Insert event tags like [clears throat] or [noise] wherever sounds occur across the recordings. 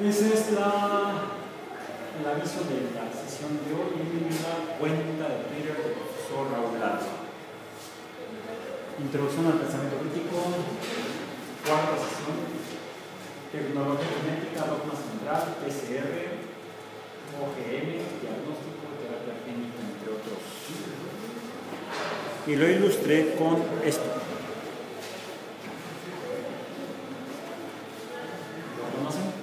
Esa es la, el aviso de la sesión de hoy en la cuenta de Twitter del profesor Raúl Lazo. Introducción al pensamiento crítico, cuarta sesión, tecnología genética, dogma central, PCR, OGM, diagnóstico, terapia génica, entre otros. Y lo ilustré con esto. ¿Lo conocen?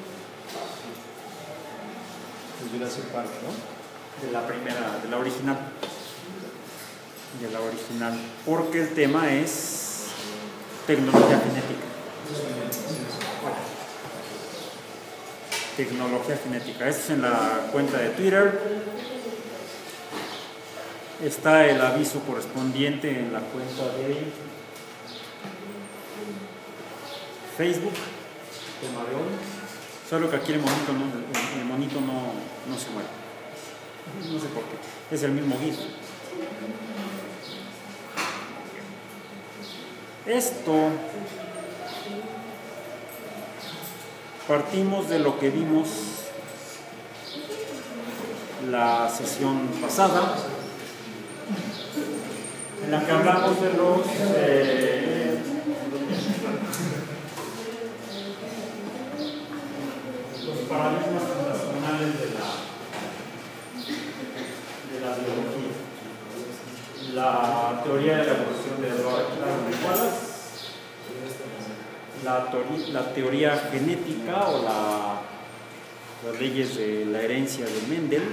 De la primera, de la original. De la original. Porque el tema es tecnología genética. Tecnología genética. Esto es en la cuenta de Twitter. Está el aviso correspondiente en la cuenta de Facebook. Tema de hoy. Solo que aquí el monito no, el, monito no, no se mueve. No sé por qué. Es el mismo guiso. Esto partimos de lo que vimos la sesión pasada, en la que hablamos de los eh, paradigmas fundacionales de la, de la biología. La teoría de la evolución de Edward la, la teoría genética o la, las leyes de la herencia de Mendel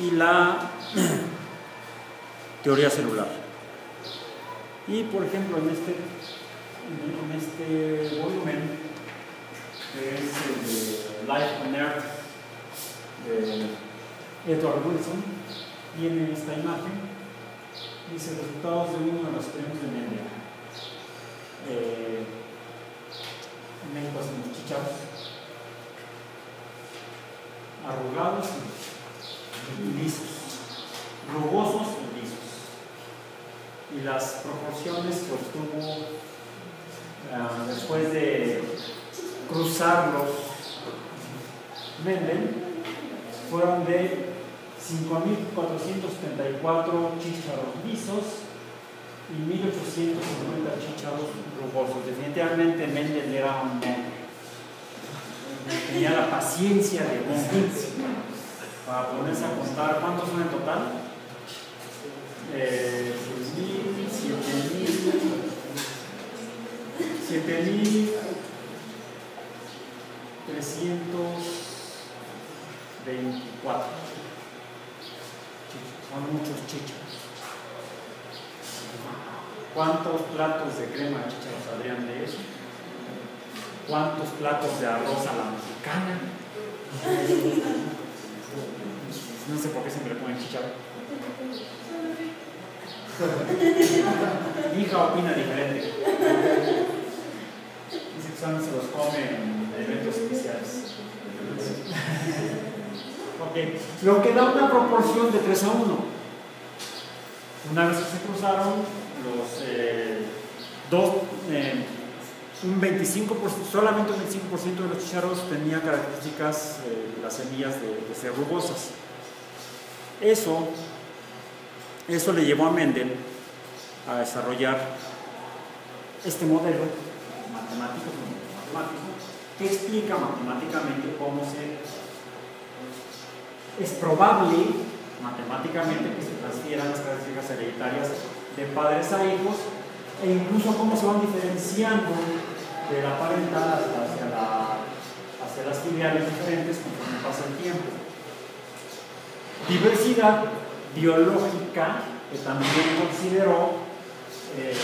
y la [clears throat] teoría celular. Y por ejemplo en este, en este volumen que es el de Life on Earth de Edward Wilson, viene esta imagen, dice resultados de uno de los premios de Mendel. Eh, en México hacen los chicharros arrugados y lisos, rugosos y lisos. Y las proporciones que obtuvo uh, después de cruzarlos Mendel fueron de 5.474 chícharos lisos y 1.850 chícharos rugosos. Definitivamente Mendel era un tenía la paciencia de Von para ponerse a contar cuántos son en total. Eh, 6.000, 7.324. Son muchos chícharos. ¿Cuántos platos de crema de chícharos de eso? ¿Cuántos platos de arroz a la mexicana? No sé por qué siempre ponen chicharro. Mi hija opina diferente. Se los come en eventos especiales. Ok, lo que da una proporción de 3 a 1. Una vez que se cruzaron, los eh, dos, eh, un 25%, solamente un 25% de los chicharros tenía características, eh, las semillas de, de ser rugosas. Eso, eso le llevó a Mendel a desarrollar este modelo matemático, que explica matemáticamente cómo se es probable matemáticamente que se transfieran las características hereditarias de padres a hijos e incluso cómo se van diferenciando de la parental hacia las filiales diferentes conforme pasa el tiempo. Diversidad biológica que también consideró eh,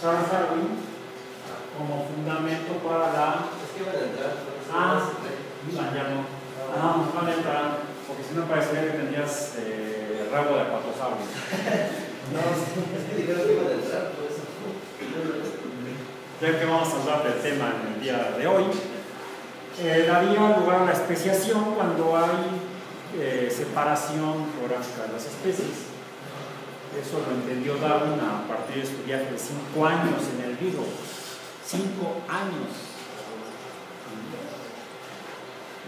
Charles Darwin como fundamento para la... Ah, ya no. Ah, no, van a entrar, porque si no parecería que tendrías eh, rabo de apatosaurio. [laughs] No, es que dijeron que iban a entrar, por eso. Ya que vamos a hablar del tema en el día de hoy, eh, daría lugar a la especiación cuando hay eh, separación geográfica de las especies. Eso lo entendió Darwin a partir de su viaje de 5 años en el Vigo. 5 años.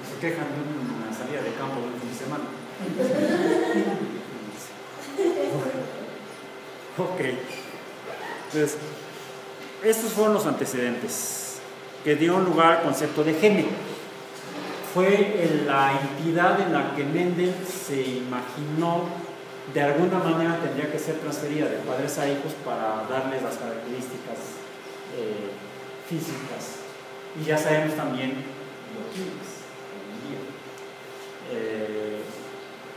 Y se quejan de una salida de campo de un fin de semana. [laughs] ok. Entonces, estos fueron los antecedentes que dio lugar al concepto de gene. Fue la entidad en la que Mendel se imaginó de alguna manera tendría que ser transferida de padres a hijos para darles las características eh, físicas. Y ya sabemos también bioquímicas eh,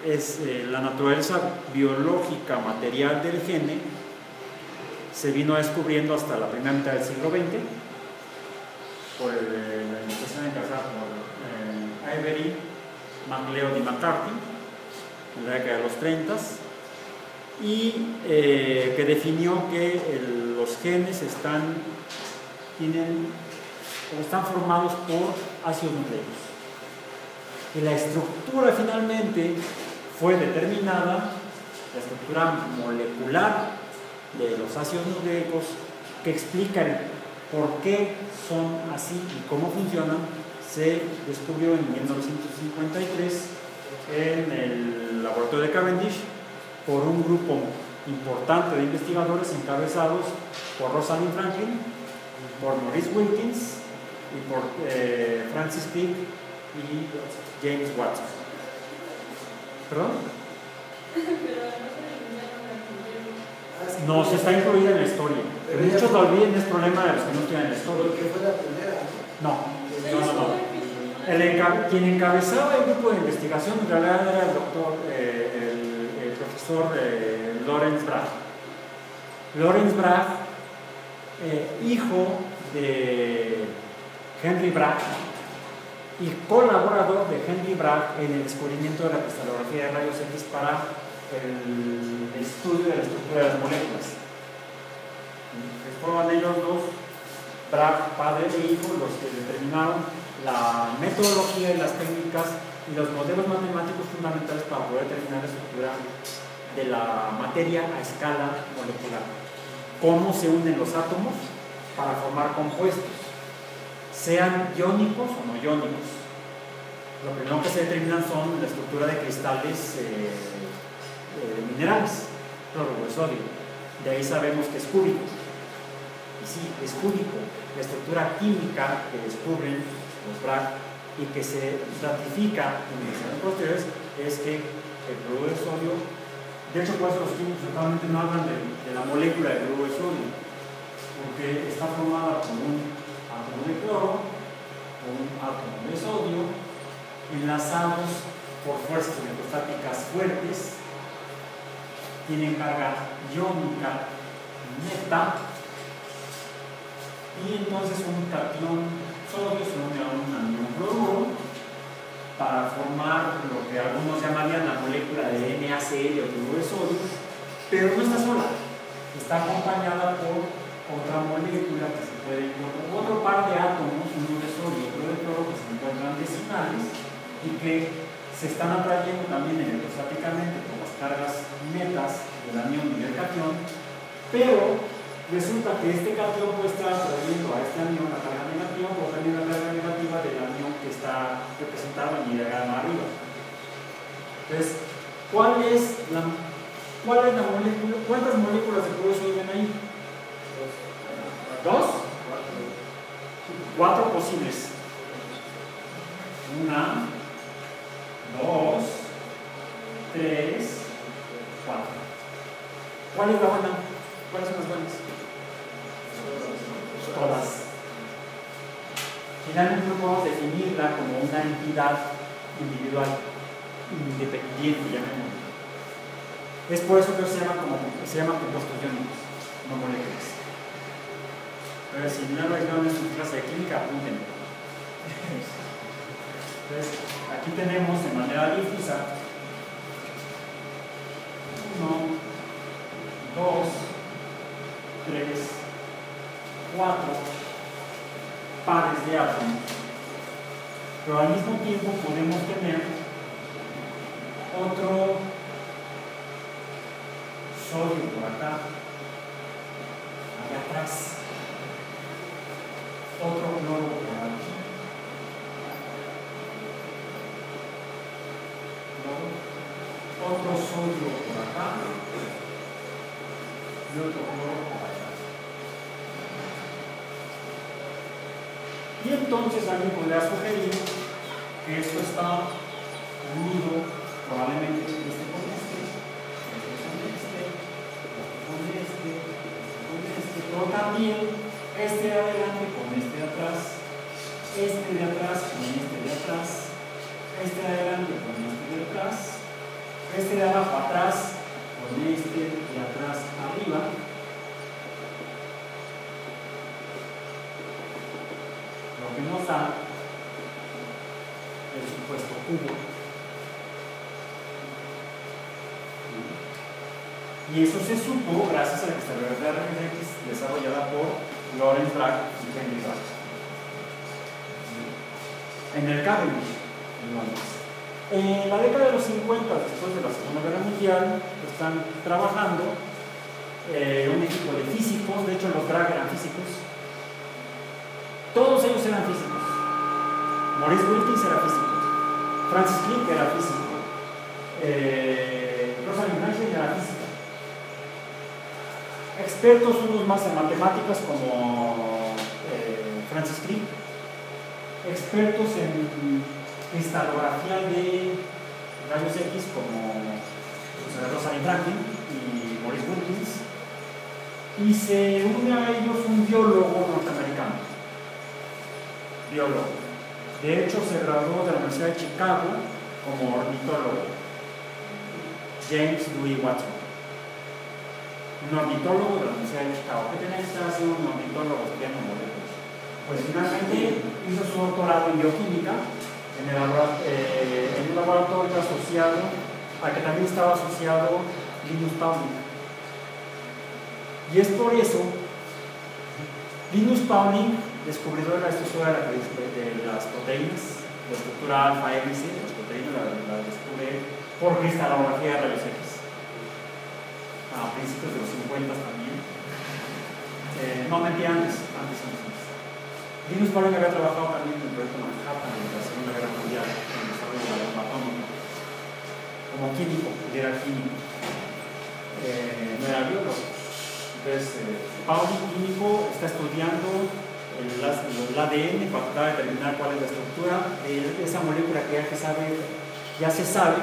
es eh, la naturaleza biológica material del gene se vino descubriendo hasta la primera mitad del siglo XX por la investigación encabezada por Avery, MacLeod y McCarthy en la década de los 30 y que definió que los genes están, tienen, están formados por ácidos nucleicos. Y la estructura finalmente fue determinada, la estructura molecular de los ácidos nucleicos que explican por qué son así y cómo funcionan, se descubrió en 1953 en el laboratorio de Cavendish por un grupo importante de investigadores encabezados por Rosalind Franklin, por Maurice Wilkins y por eh, Francis Crick y James Watson. ¿Perdón? No, se está incluida en la historia. Pero muchos lo olviden, es problema de los que no tienen la historia. Porque fue la primera, No, no, no. no. El quien encabezaba el grupo de investigación en realidad era el doctor, eh, el, profesor eh, Lawrence Bragg. Lawrence Bragg, eh, hijo de Henry Bragg, y colaborador de Henry Bragg en el descubrimiento de la cristalografía de rayos X para el estudio de la estructura de las moléculas. Fueron ellos dos, Bragg, padre e hijo, los que determinaron la metodología y las técnicas y los modelos matemáticos fundamentales para poder determinar la estructura de la materia a escala molecular. Cómo se unen los átomos para formar compuestos sean iónicos o no iónicos. Lo primero que se determinan son la estructura de cristales eh, eh, minerales, cloruro de sodio. De ahí sabemos que es cúbico. Y sí, es cúbico. La estructura química que descubren los Bragg y que se ratifica en investigaciones posteriores es que el cloruro de sodio, de hecho, por eso los químicos totalmente no hablan de, de la molécula de cloruro de sodio, porque está formada por un átomo de cloro o un átomo de sodio enlazados por fuerzas electrostáticas fuertes, tienen carga iónica neta y entonces un cation sodio se une a un anión cloruro para formar lo que algunos llamarían la molécula de NaCl o cloruro de sodio, pero no está sola, está acompañada por otra molécula que se puede encontrar, otro par de átomos, uno de sodio y otro de cloro, que se encuentran decimales y que se están atrayendo también electrostáticamente por las cargas netas del anión y del cation, pero resulta que este cation puede estar atrayendo a este anión la carga negativa, o también la carga negativa del anión que está representado en el diagrama arriba. Entonces, ¿cuál es la, cuántas moléculas de cloro ven ahí? ¿Dos? Cuatro posibles. Una, dos, tres, cuatro. ¿Cuál es la buena? ¿Cuáles son las buenas? Todas. Finalmente no podemos definirla como una entidad individual, independiente, llamémoslo. Es por eso que se llama, como, se llama compuestos iónicos, no moléculas. Pero si no lo su clase de química, apúntenlo. Entonces, aquí tenemos de manera difusa 1, 2, 3, 4 pares de átomos. Pero al mismo tiempo podemos tener otro sodio por acá, allá atrás otro globo terráqueo. Otro sólido por acá y otro globo por acá. Y entonces alguien podría sugerir que esto está unido probablemente este con este, este con este, este con este, este con este, pero también este de adelante este de atrás con este de atrás, este de adelante con este de atrás, este de abajo atrás con este de atrás arriba. Lo que nos da el supuesto cubo. Y eso se supo gracias a la exterioridad de X desarrollada por Lawrence Bragg y Henry Bragg. En el Cavendish, en Londres. En la década de los 50, después de la Segunda Guerra Mundial, están trabajando eh, un equipo de físicos, de hecho los Bragg eran físicos. Todos ellos eran físicos. Maurice Wilkins era físico. Francis Crick era físico. Eh, Rosalind Franklin era física expertos unos más en matemáticas como eh, Francis Crick, expertos en cristalografía de rayos X como José Rosalind Franklin y Maurice Wilkins, y se une a ellos un biólogo norteamericano, biólogo. De hecho, se graduó de la Universidad de Chicago como ornitólogo, James Louis Watson un ornitólogo de la Universidad de Chicago. ¿Qué tenía que haciendo un ornitólogo estudiando moléculas? Pues finalmente hizo su doctorado en bioquímica en, el, eh, un laboratorio asociado, al que también estaba asociado Linus Pauling. Y es por eso, Linus Pauling, descubridor de la estructura de las proteínas, la estructura alfa hélice, las proteínas la, la descubre por cristalografía de rayos X a principios de los 50 también. Eh, no, antes, antes, antes. Linus Pauling había trabajado también en el proyecto Manhattan en la Segunda Guerra Mundial, en el desarrollo de la bomba atómica, como químico, era químico. Eh, no era biólogo. Entonces, eh, químico, está estudiando el, ADN para de determinar cuál es la estructura de esa molécula que ya se sabe, ya se sabe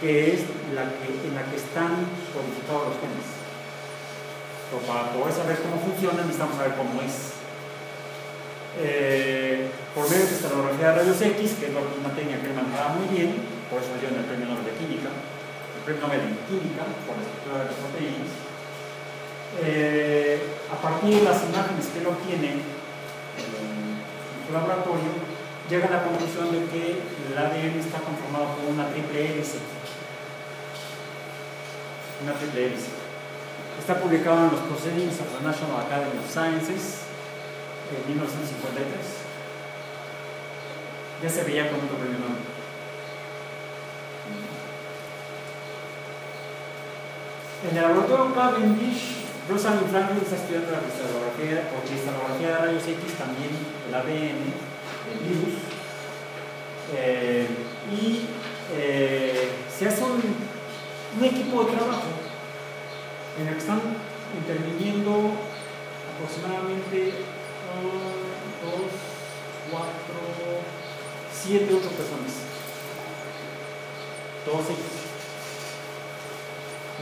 que es la que, en la que están codificados los genes. Pero para poder saber cómo funcionan necesitamos saber cómo es. Eh, por medio de cristalografía de rayos X, que es una técnica que él manejaba muy bien, por eso dio el premio Nobel de Química, el premio Nobel de Química, por la estructura de las proteínas. Eh, a partir de las imágenes que él obtiene en su laboratorio, llega a la conclusión de que el ADN está conformado por una triple hélice una triple hélice. Está publicado en los Proceedings of the National Academy of Sciences en 1953. Ya se veía con otro premio. En el laboratorio Cavendish, Rosalind Franklin está estudiando la cristalografía, o cristalografía de rayos X, también el ADN, el virus, eh, y eh, se hace un equipo de trabajo en el que están interviniendo aproximadamente 2, 4, 7, 8 personas. Todos ellos.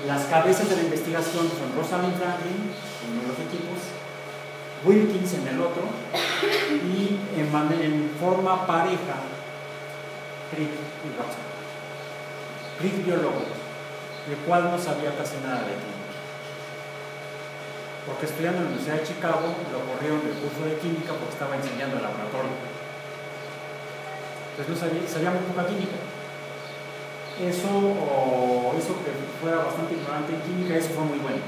Las cabezas de la investigación son Rosalind Franklin, en uno de los equipos, Wilkins en el otro, y en, en forma pareja, Crick y Watson. Crick biólogo, el cual no sabía casi nada de química. Porque estudiando en la Universidad de Chicago lo corrieron del curso de química porque estaba enseñando en el laboratorio. Entonces no sabía, sabía muy poca química. Eso hizo que fuera bastante ignorante en química eso fue muy bueno.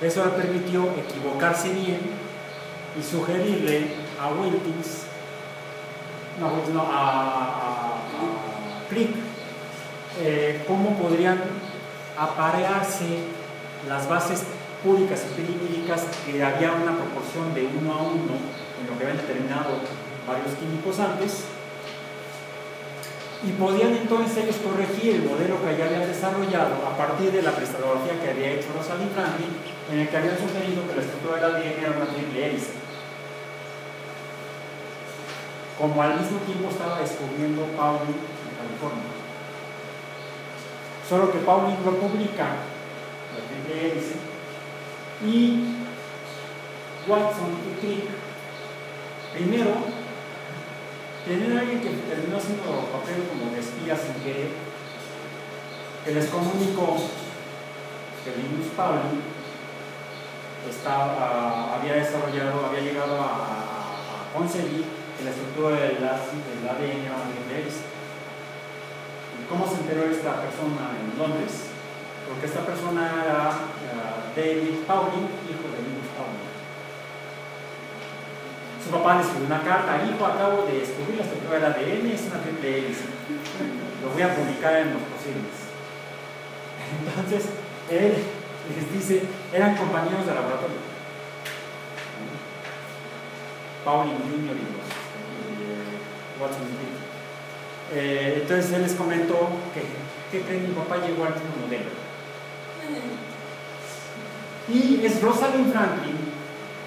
Eso le permitió equivocarse bien y sugerirle a Wilkins, no, no a, a, a Crick, eh, cómo podrían aparearse las bases públicas y perímidicas que había una proporción de uno a uno en lo que habían determinado varios químicos antes y podían entonces ellos corregir el modelo que ya habían desarrollado a partir de la cristalografía que había hecho Rosalind Franklin, en el que habían sugerido que la estructura del ADN era una triple hélice. Como al mismo tiempo estaba descubriendo Pauling en California. Solo que Pauling lo publica, la hélice, y Watson y Crick, primero tener a alguien que terminó haciendo papel como de espía sin querer, que les comunicó que Linus Pauling estaba, había desarrollado, había llegado a, a conseguir la estructura del, del ADN era una ¿Y cómo se enteró esta persona en Londres? Porque esta persona era David Pauling, hijo de Linus Pauling. Su papá le escribió una carta, hijo, acabo de descubrir la estructura del ADN, es una triple hélice. Lo voy a publicar en los posibles. [laughs] Entonces, él les dice, eran compañeros de laboratorio. Pauling Jr. y los Watson eh, entonces él les comentó que, ¿qué creen? Mi papá llegó al mismo modelo. Y es Rosalind Franklin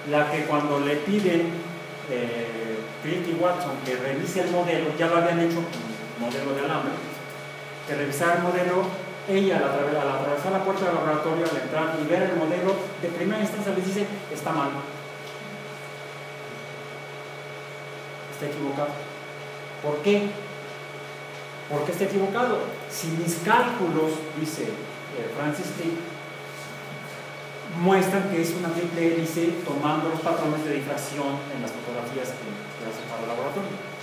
la que cuando le piden eh, y Watson que revise el modelo, ya lo habían hecho con modelo de alambre, que revisara el modelo, ella al, atravesar la puerta del laboratorio, al entrar y ver el modelo, de primera instancia les dice, está mal. Está equivocado. ¿Por qué? ¿Por qué está equivocado? Si mis cálculos, dice Francis Crick, muestran que es una triple hélice tomando los patrones de difracción en las fotografías que, que hacen para el laboratorio.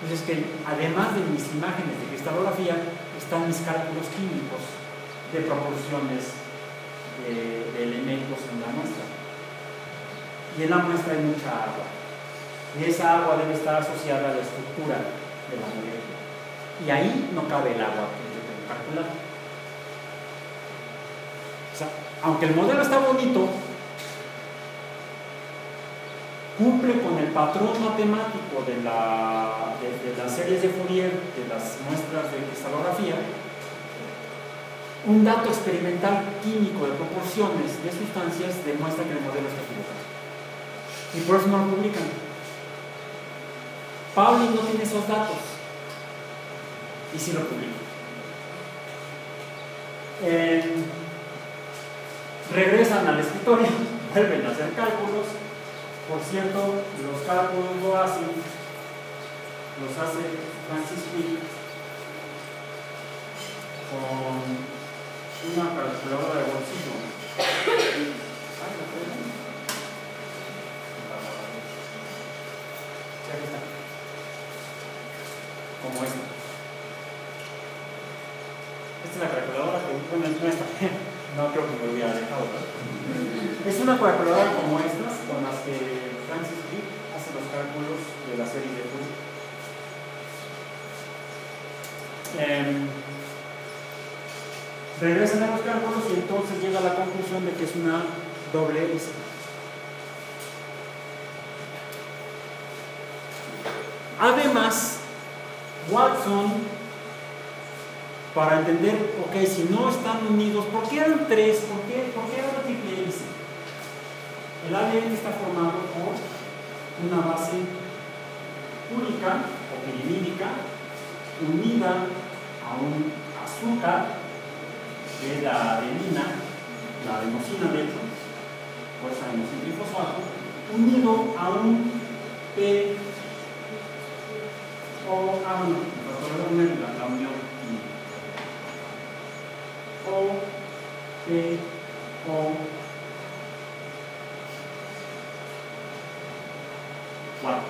Entonces que además de mis imágenes de cristalografía están mis cálculos químicos de proporciones de, elementos en la muestra. Y en la muestra hay mucha agua. Y esa agua debe estar asociada a la estructura de la molécula. Y ahí no cabe el agua yo tengo calculado aunque el modelo está bonito, cumple con el patrón matemático de, las series de Fourier, de las muestras de cristalografía, un dato experimental químico de proporciones de sustancias demuestra que el modelo está equivocado. Y por eso no lo publican. Pauling no tiene esos datos. Y sí lo publica. Regresan al escritorio, [laughs] vuelven a hacer cálculos. Por cierto, los cálculos lo hacen, los hace Francis Crick con una calculadora de bolsillo. Como esta. Esta es la calculadora que bueno, es nuestra. No creo que me hubiera dejado, Es una calculadora como estas con las que Francis Crick hace los cálculos de la serie de Fourier. Eh, regresan a los cálculos y entonces llega a la conclusión de que es una doble hélice. Además, Watson para entender, ok, si no están unidos, ¿por qué eran tres? ¿Por qué, por qué era una triple hélice? El ADN está formado por una base única o pirimídica unida a un azúcar, que es la adenina, la adenosina de hecho, pues adenosina trifosfato, unido a un P o a un, la unión o, O, 4.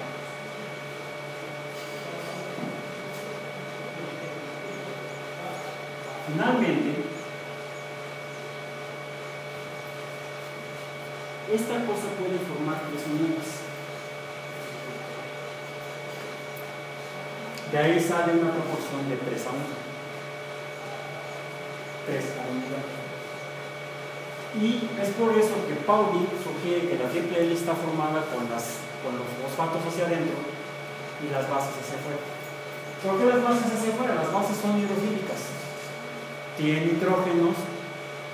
Finalmente, esta cosa puede formar tres. De ahí sale una proporción de 3 a 1. Y es por eso que Pauli sugiere que la triple L está formada con, las, con los fosfatos hacia adentro y las bases hacia afuera. ¿Por qué las bases hacia afuera? Las bases son hidrofílicas. Tienen nitrógenos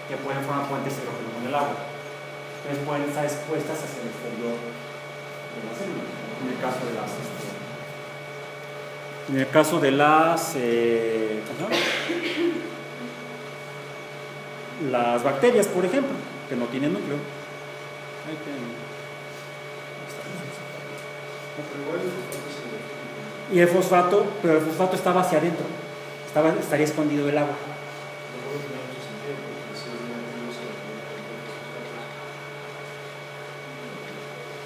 que pueden formar puentes hidrógeno con el agua. Entonces pueden estar expuestas hacia el exterior de la célula. En el caso de las. este, en el caso de las. eh. Las bacterias, por ejemplo, que no tienen núcleo. El. Y el fosfato, pero el fosfato estaba hacia adentro, estaba, estaría escondido del agua.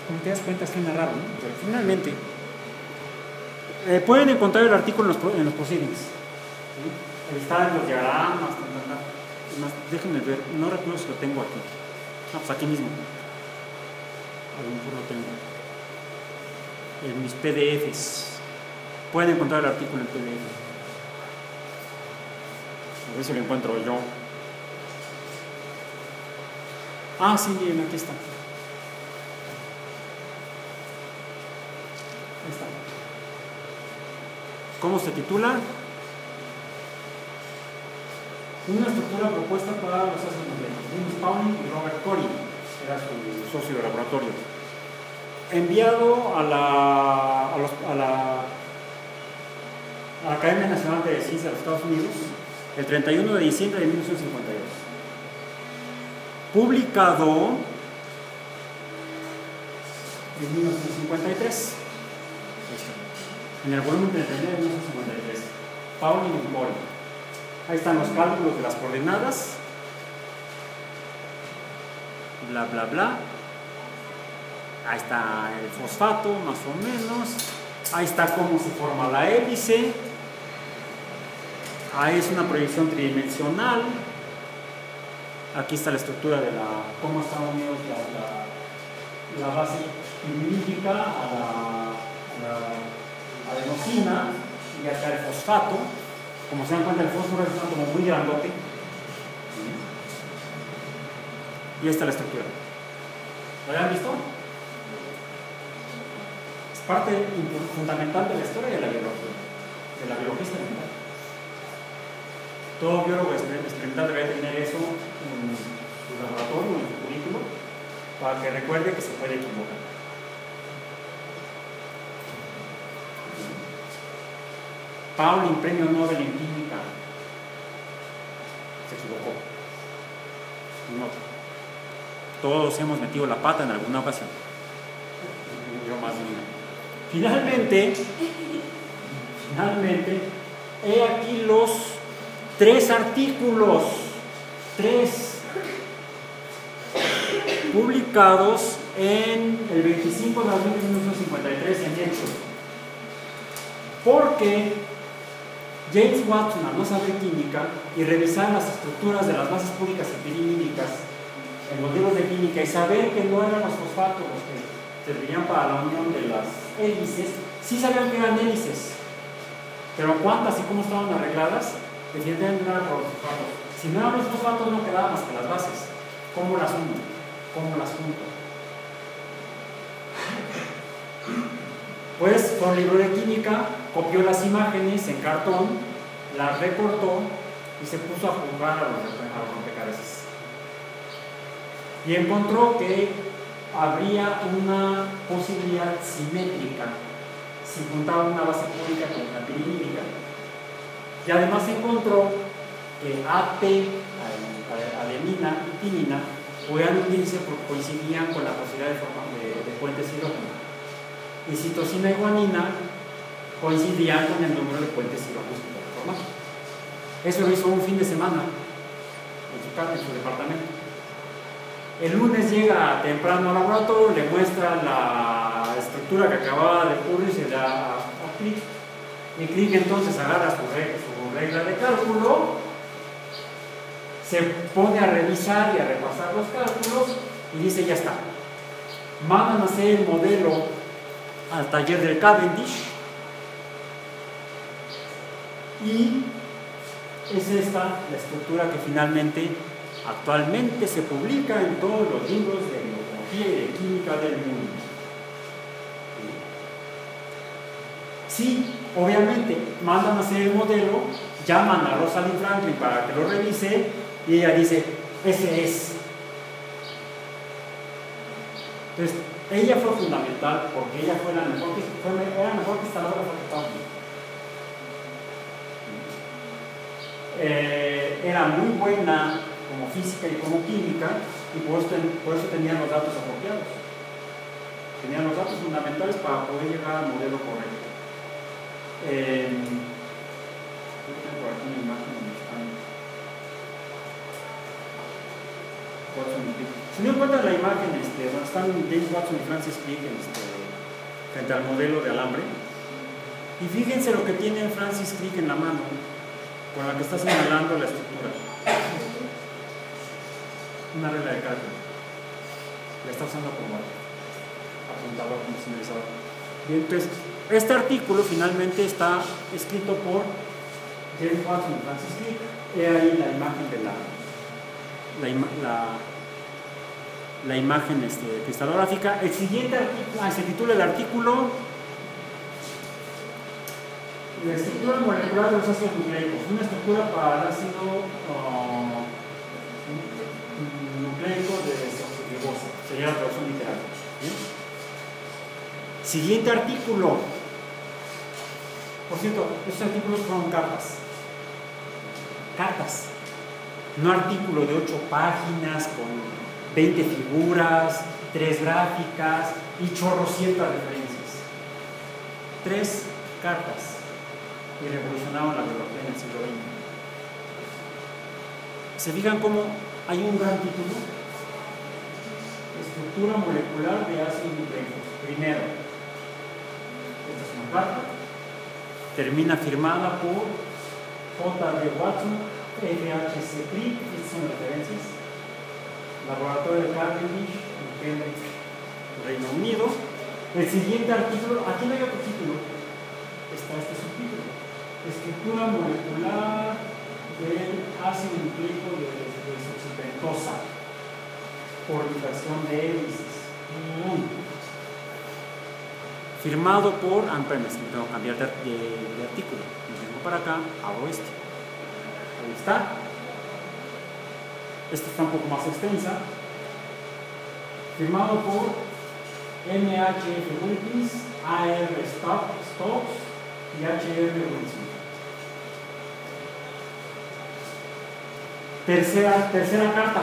Como te das cuenta, suena raro, ¿no? Pero finalmente, eh, pueden encontrar el artículo en los, en los proceedings. ¿sí? Está en los diagramas. Déjenme ver, no recuerdo si lo tengo aquí. No, pues aquí mismo. A lo mejor lo tengo. En mis PDFs. Pueden encontrar el artículo en PDF. A ver si lo encuentro yo. Ah, sí, miren, aquí está. Ahí está. ¿Cómo se titula? Una estructura propuesta para los nucleicos. Linus Pauling y Robert Corey, era su socio de laboratorio. Enviado a la, a, la, Academia Nacional de Ciencias de los Estados Unidos el 31 de diciembre de 1952. Publicado en 1953 en el volumen 39 de 1953. Pauling y Corey. Ahí están los cálculos de las coordenadas. Bla, bla, bla. Ahí está el fosfato, más o menos. Ahí está cómo se forma la hélice. Ahí es una proyección tridimensional. Aquí está la estructura de la, cómo está unidos la, la, base pirimídica a la, a la adenosina y acá el fosfato. Como se dan cuenta, el fósforo es átomo muy grandote. Y esta es la estructura. ¿Lo habían visto? Es parte fundamental de la historia de la biología, de la biología experimental. Todo biólogo exper- experimental debe tener eso en su laboratorio, en su currículo, para que recuerde que se puede equivocar. Pauling, premio Nobel en química. Se equivocó. Todos hemos metido la pata en alguna ocasión. Yo más de. Finalmente, finalmente, he aquí los tres artículos, tres publicados en el 25 de abril de 1953 en Nature. Porque James Watson, no saber química y revisar las estructuras de las bases públicas y pirimídicas en los libros de química y saber que no eran los fosfatos los que servirían para la unión de las hélices, sí sabían que eran hélices, pero cuántas y cómo estaban arregladas, definitivamente no eran por los fosfatos. Si no eran los fosfatos, no quedaban más que las bases. ¿Cómo las uno? ¿Cómo las junto? Pues un libro de química, copió las imágenes en cartón, las recortó y se puso a jugar a los, rompecabezas. Y encontró que habría una posibilidad simétrica si juntaba una base pública con una pirimídica. Y además encontró que AT, adenina y timina podían unirse porque coincidían con la posibilidad de, forma, de puentes hidrógenos y citosina y guanina coincidían con el número de puentes hidrógenos que podían formar. Eso lo hizo un fin de semana en su, en su departamento. El lunes llega temprano al laboratorio, le muestra la estructura que acababa de ocurrir y le da Crick. Y Crick entonces agarra su, re- su regla de cálculo, se pone a revisar y a repasar los cálculos y dice ya está. Mandan a hacer el modelo al taller del Cavendish y es esta la estructura que finalmente actualmente se publica en todos los libros de biología y de química del mundo. Sí, obviamente mandan a hacer el modelo, llaman a Rosalind Franklin para que lo revise y ella dice, ese es. Entonces, ella fue fundamental porque ella fue la mejor, fue, era la mejor instaladora de eh, era muy buena como física y como química y por eso, por eso tenían los datos apropiados. Tenían los datos fundamentales para poder llegar al modelo correcto. Eh, tengo aquí una imagen están Si no encuentran la imagen este, donde están James Watson y Francis Crick este, frente al modelo de alambre, y fíjense lo que tiene Francis Crick en la mano con la que está señalando la estructura. Una regla de cálculo. La está usando como apuntador, como señalizador. Bien, entonces, este artículo finalmente está escrito por James Watson y Francis Crick. He ahí la imagen de la, la, la, imagen este, cristalográfica. El siguiente artículo, ah, se titula el artículo la estructura molecular de los ácidos nucleicos, una estructura para el ácido uh, nucleico de desoxirribosa, sería la traducción literal. Siguiente artículo. Por cierto, estos artículos fueron cartas. Cartas. No artículo de 8 páginas con 20 figuras, 3 gráficas y chorrocientas referencias. Tres cartas y revolucionaron la biología en el siglo XX. ¿Se fijan cómo hay un gran título? Estructura molecular de ácidos nucleicos. Primero, esta es una carta, termina firmada por J.D. Watson, FHC Crick, estas son referencias, Laboratorio de Cavendish en Cambridge, Reino Unido. El siguiente artículo, aquí no hay otro título, está este subtítulo estructura molecular del ácido nucleico de desoxipentosa por liberación de hélices. Firmado por, ah, me tengo cambiar de, artículo. Me vengo para acá, hago este. Ahí está. Esta está un poco más extensa. Firmado por MHF Wilkins, AR Stokes y HR Wilson. Tercera, tercera carta.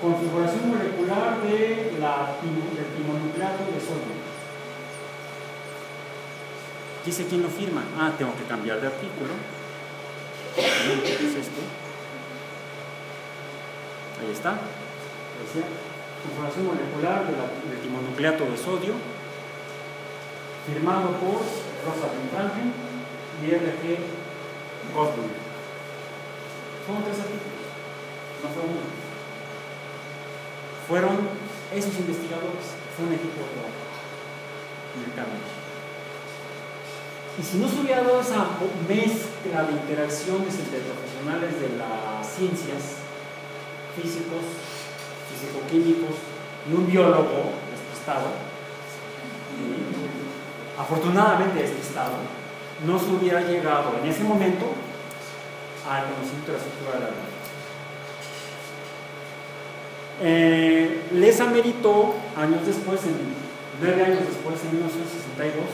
Configuración molecular de la, del timonucleato de sodio. Dice quién lo firma. Ah, tengo que cambiar de artículo. es este? Ahí está. configuración molecular de la, del timonucleato de sodio, firmado por Rosa Franklin y R.G. Gosling. Fueron tres artículos, no fue uno. Fueron esos investigadores, fue un equipo de trabajo en el Y si no se hubiera dado esa mezcla de interacciones entre profesionales de las ciencias, físicos, fisicoquímicos y un biólogo despistado, afortunadamente despistado, no se hubiera llegado en ese momento al conocimiento de la estructura de la vida. Eh, les ameritó años después, en, nueve años después, en 1962,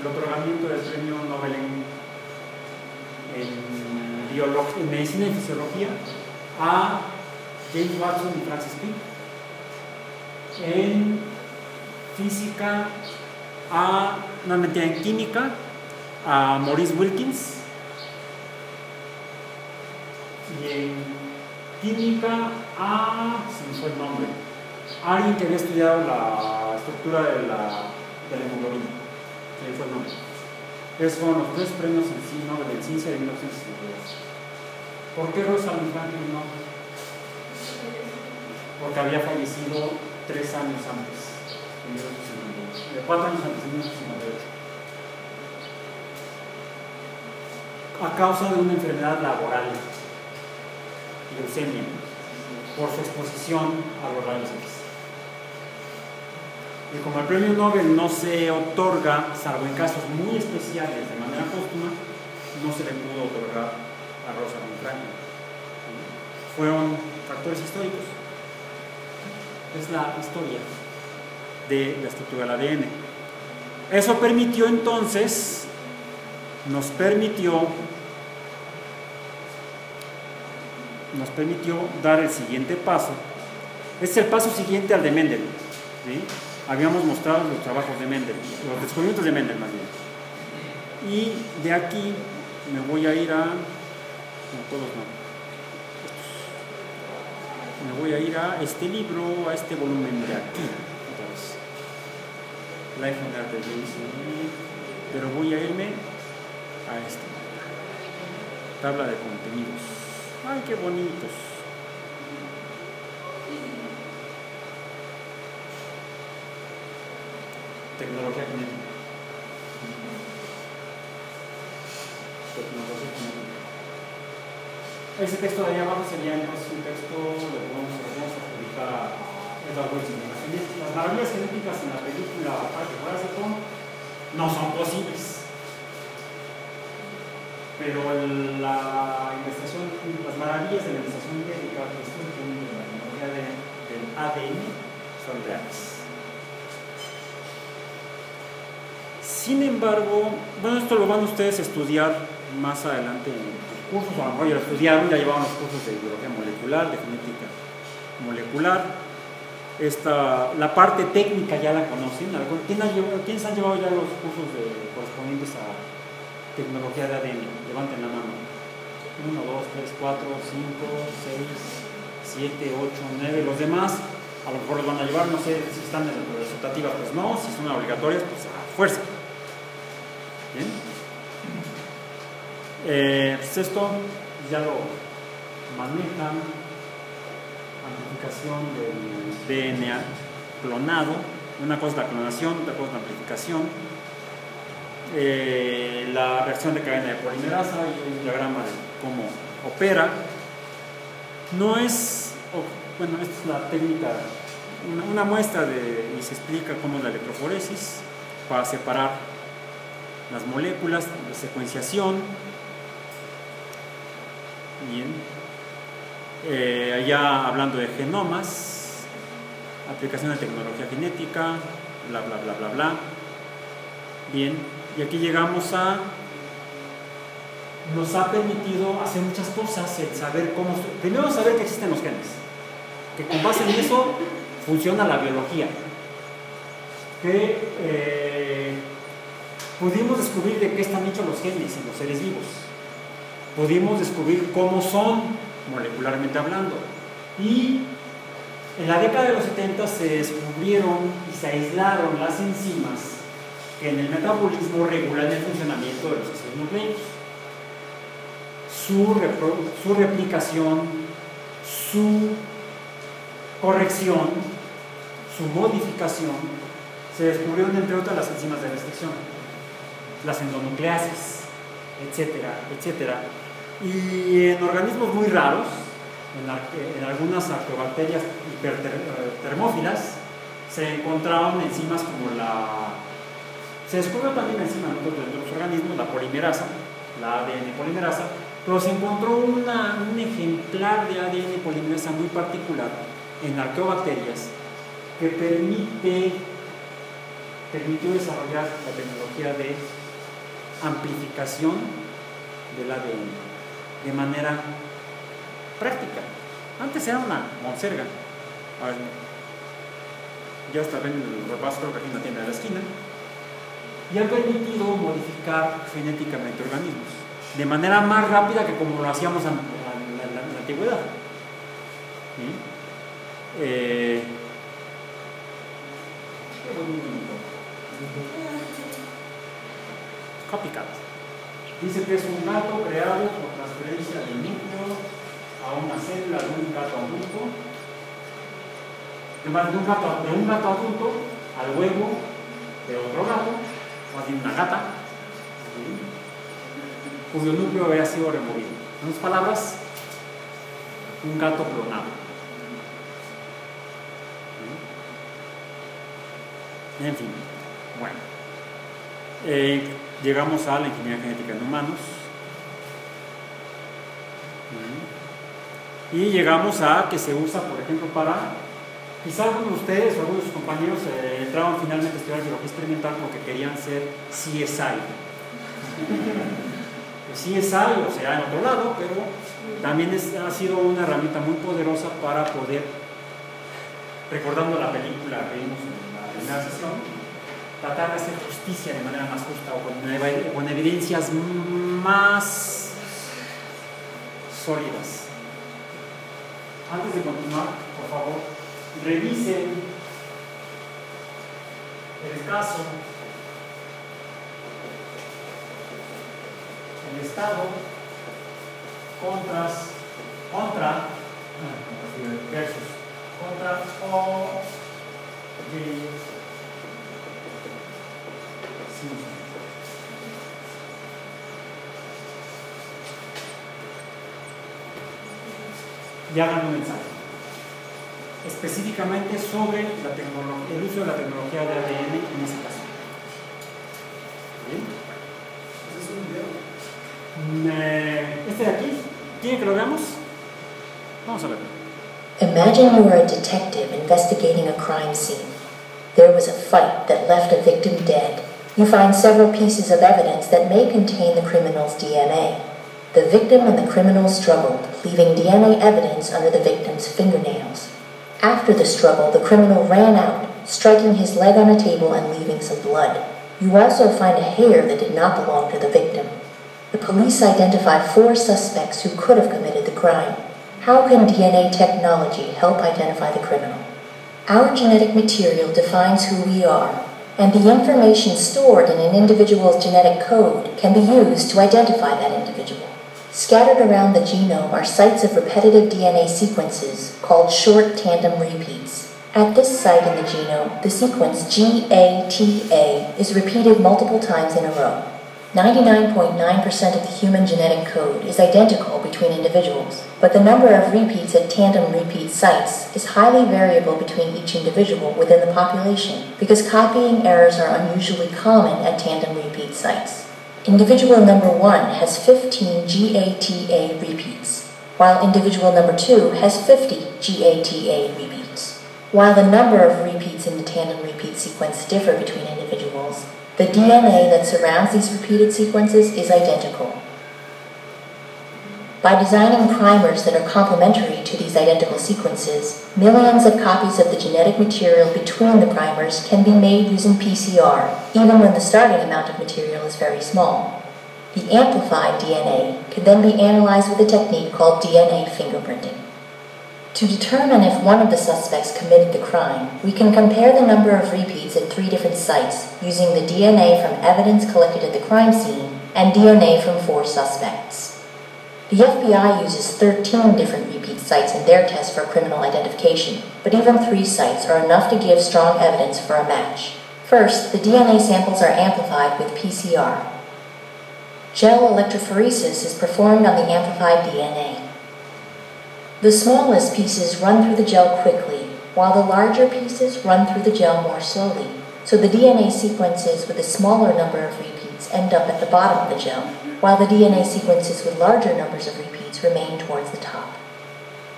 el otorgamiento del premio Nobel en, en medicina y fisiología a James Watson y Francis Crick. En física, a, no mentira, en química, a Maurice Wilkins y en química a, se me fue el nombre, alguien que había estudiado la estructura de la, de la hemoglobina, se me fue el nombre. Esos fueron los tres premios en sí Nobel de Ciencia de 1962. ¿Por qué Rosalind Franklin no? Porque había fallecido tres años antes, en 1952, cuatro años antes, en 1958. a causa de una enfermedad laboral leucemia por su exposición a los rayos X. Y como el premio Nobel no se otorga, salvo en casos muy especiales de manera póstuma, no se le pudo otorgar a Rosa Franklin. Fueron factores históricos. Es la historia de la estructura del ADN. Eso permitió entonces, nos permitió, nos permitió dar el siguiente paso. Es el paso siguiente al de Mendel. Habíamos mostrado los trabajos de Mendel, los descubrimientos de Mendel más bien. Y de aquí me voy a ir a. No, todos no. Me voy a ir a este libro, a este volumen de aquí. Otra vez. Life and Art de James. Pero voy a irme a este. Tabla de contenidos. ¡Ay, qué bonitos! Tecnología genética. Tecnología. Ese texto de ahí abajo sería entonces un texto de podemos adjudicar a Edward Wilson. Las maravillas genéticas en la película Parque Jurásico no son posibles. Pero la investigación, las maravillas de la investigación genética que surgen de la tecnología de, del ADN son reales. Sin embargo, bueno, esto lo van ustedes a estudiar más adelante en los cursos, a lo mejor ya lo estudiaron, ya llevaban los cursos de biología molecular, de genética molecular. Esta, la parte técnica ya la conocen. ¿Quién ha ¿Quiénes han llevado ya los cursos de, correspondientes a tecnología de ADN? Levanten la mano. 1, 2, 3, 4, 5, 6, 7, 8, 9. Los demás a lo mejor los van a llevar, no sé si están en la resultativa, pues no, si son obligatorias, pues a fuerza. ¿Bien? Eh, pues esto ya lo manejan, amplificación del DNA clonado, una cosa es la clonación, otra cosa es la amplificación, eh, la reacción de cadena de polimerasa y un diagrama de cómo opera. No es, bueno, esta es la técnica, una, muestra de, y se explica cómo es la electroforesis para separar las moléculas, de secuenciación. Bien. Eh, allá hablando de genomas, aplicación de tecnología genética, bla, bla, bla, bla, bla. Bien. Y aquí llegamos a... Nos ha permitido hacer muchas cosas, el saber cómo... Primero saber que existen los genes, que con base en eso funciona la biología, que eh, pudimos descubrir de qué están hechos los genes en los seres vivos. Pudimos descubrir cómo son molecularmente hablando. Y en la década de los 70 se descubrieron y se aislaron las enzimas que en el metabolismo regulan el funcionamiento de los ácidos nucleicos. Su, su replicación, su corrección, su modificación, se descubrieron entre otras las enzimas de restricción las endonucleases, etcétera, etcétera. Y en organismos muy raros, en, algunas arqueobacterias hipertermófilas, se encontraron enzimas como la... Se descubrió también enzima en otros, de los organismos, la polimerasa, la ADN polimerasa, pero se encontró un ejemplar de ADN polimerasa muy particular en arqueobacterias que permite, permitió desarrollar la tecnología de amplificación del ADN de manera práctica. Antes era una monserga, ya está ven el repaso, creo que aquí en la tienda de la esquina, y ha permitido modificar genéticamente organismos de manera más rápida que como lo hacíamos en, la, antigüedad. Eh, copycat. Dice que es un gato creado por transferencia del núcleo a una célula de un gato adulto, de un gato, de un gato adulto al huevo de otro gato, así una gata, cuyo núcleo había sido removido. En otras palabras, un gato clonado. En fin, bueno. Eh, llegamos a la ingeniería genética en humanos. Y llegamos a que se usa, por ejemplo, para Quizá algunos de ustedes o algunos de sus compañeros eh, entraban finalmente a estudiar biología experimental porque querían ser CSI. [laughs] CSI, o sea, en otro lado, pero también ha sido una herramienta muy poderosa para poder, recordando la película que vimos en la primera sesión, tratar de hacer justicia de manera más justa o con, con evidencias más sólidas. Antes de continuar, por favor, revisen el caso, el Estado, contras, contra, versus, contra O, de Y hagan un mensaje específicamente sobre el uso de la tecnología de ADN en ese caso. ¿Bien? Mm, eh, este de aquí, ¿quiere que lo veamos? Vamos a verlo. Imagine you are a detective investigating a crime scene. There was a fight that left a victim dead. You find several pieces of evidence that may contain the criminal's DNA. The victim and the criminal struggled, leaving DNA evidence under the victim's fingernails. After the struggle, the criminal ran out, striking his leg on a table and leaving some blood. You also find a hair that did not belong to the victim. The police identify four suspects who could have committed the crime. How can DNA technology help identify the criminal? Our genetic material defines who we are, and the information stored in an individual's genetic code can be used to identify that individual. Scattered around the genome are sites of repetitive DNA sequences called short tandem repeats. At this site in the genome, the sequence GATA is repeated multiple times in a row. 99.9% of the human genetic code is identical between individuals, but the number of repeats at tandem repeat sites is highly variable between each individual within the population because copying errors are unusually common at tandem repeat sites. Individual number 1 has 15 GATA repeats, while individual number 2 has 50 GATA repeats. While the number of repeats in the tandem repeat sequence differ between individuals, the DNA that surrounds these repeated sequences is identical. By designing primers that are complementary to these identical sequences, millions of copies of the genetic material between the primers can be made using PCR, even when the starting amount of material is very small. The amplified DNA can then be analyzed with a technique called DNA fingerprinting. To determine if one of the suspects committed the crime, we can compare the number of repeats at three different sites using the DNA from evidence collected at the crime scene and DNA from four suspects. The FBI uses 13 different repeat sites in their test for criminal identification, but even three sites are enough to give strong evidence for a match. First, the DNA samples are amplified with PCR. Gel electrophoresis is performed on the amplified DNA. The smallest pieces run through the gel quickly, while the larger pieces run through the gel more slowly, so the DNA sequences with a smaller number of repeats end up at the bottom of the gel while the DNA sequences with larger numbers of repeats remain towards the top.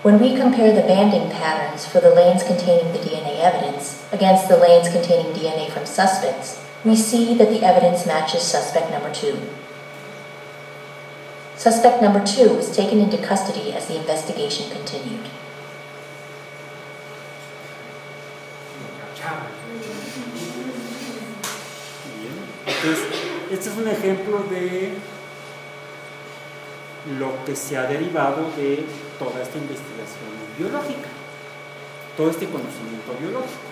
When we compare the banding patterns for the lanes containing the DNA evidence against the lanes containing DNA from suspects, we see that the evidence matches suspect number two. Suspect number two was taken into custody as the investigation continued. este es un ejemplo de lo que se ha derivado de toda esta investigación biológica, todo este conocimiento biológico.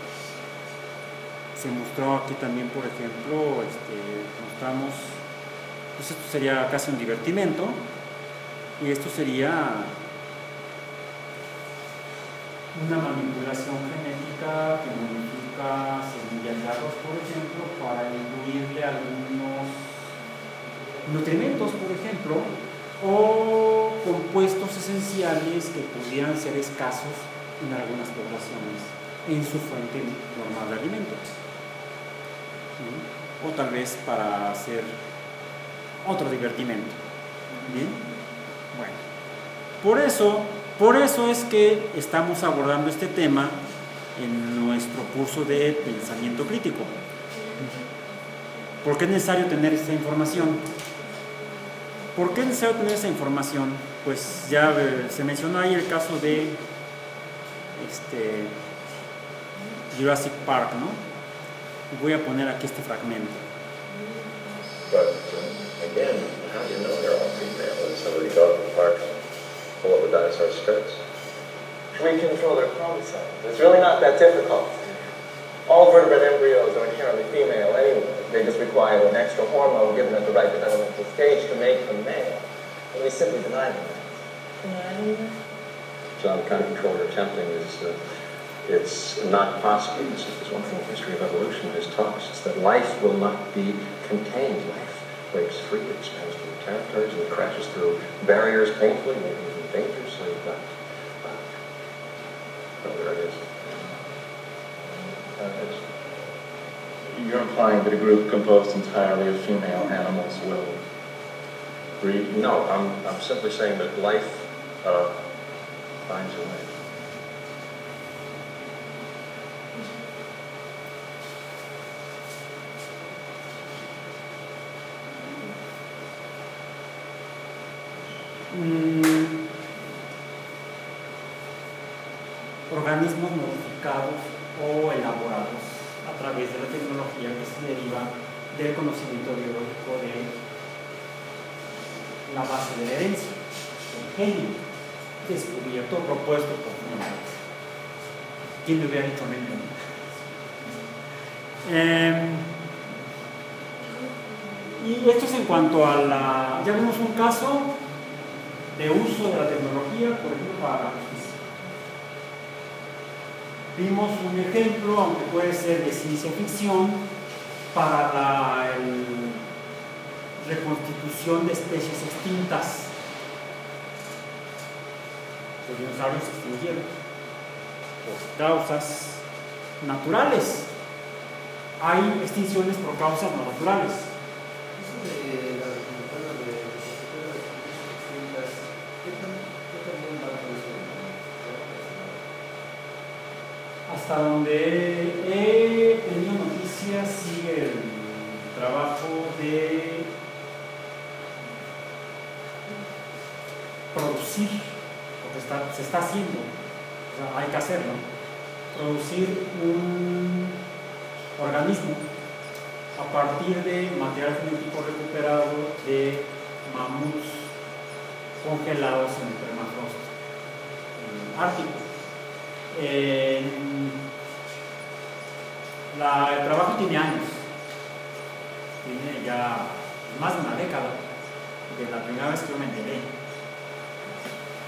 Se mostró aquí también, por ejemplo, este, mostramos, pues esto sería casi un divertimento, y esto sería una manipulación genética que modifica semillas de arroz, por ejemplo, para incluirle algunos nutrimentos, por ejemplo, o compuestos esenciales que pudieran ser escasos en algunas poblaciones en su fuente normal de alimentos. o tal vez para hacer otro divertimento. Bien, bueno, por eso, por eso es que estamos abordando este tema en nuestro curso de pensamiento crítico. ¿Por qué es necesario tener esta información? ¿Por qué es necesario tener esa información? Pues ya eh, se mencionó ahí el caso de este, Jurassic Park, ¿no? Voy a poner aquí este fragmento. But again, how do you know they're all female? Did somebody go to the park and pull up a dinosaur skirts? We control their chromosomes. It's really not that difficult. All vertebrate embryos are inherently female anyway. They just require an extra hormone given at the right developmental stage to make them male. And we simply deny them that. John, the kind of control you're attempting is uh, it's not possible. This is one thing the history of evolution has taught us. It's that life will not be contained. Life breaks free, it expands through territories, and it crashes through barriers painfully, maybe even dangerously. But, but, but there it is. Uh, it's- You're implying that a group composed entirely of female animals will breed? No, I'm, I'm simply saying that life uh, finds a way. Mm, organismos modificados o elaborados a través de la tecnología que se deriva del conocimiento biológico de la base de la herencia, el genio descubierto, propuesto por humanos. ¿Quién me hubiera dicho mente? Em, y esto es en cuanto a la... Ya vimos un caso de uso de la tecnología, por ejemplo, para la justicia. Vimos un ejemplo, aunque puede ser de ciencia ficción, para la el- reconstitución de especies extintas. Los dinosaurios se extinguieron por causas naturales. Hay extinciones por causas no naturales. Eso de la documental de las distintas, ¿qué tan, qué tan bien va con eso? Hasta donde he tenido noticias, sigue el trabajo de producir, porque está- se está haciendo, o sea, hay que hacerlo, producir un organismo a partir de material genético recuperado de mamuts congelados en el permafrost en ártico. En- la- el trabajo tiene años, tiene ya más de una década, de la primera vez que yo me enteré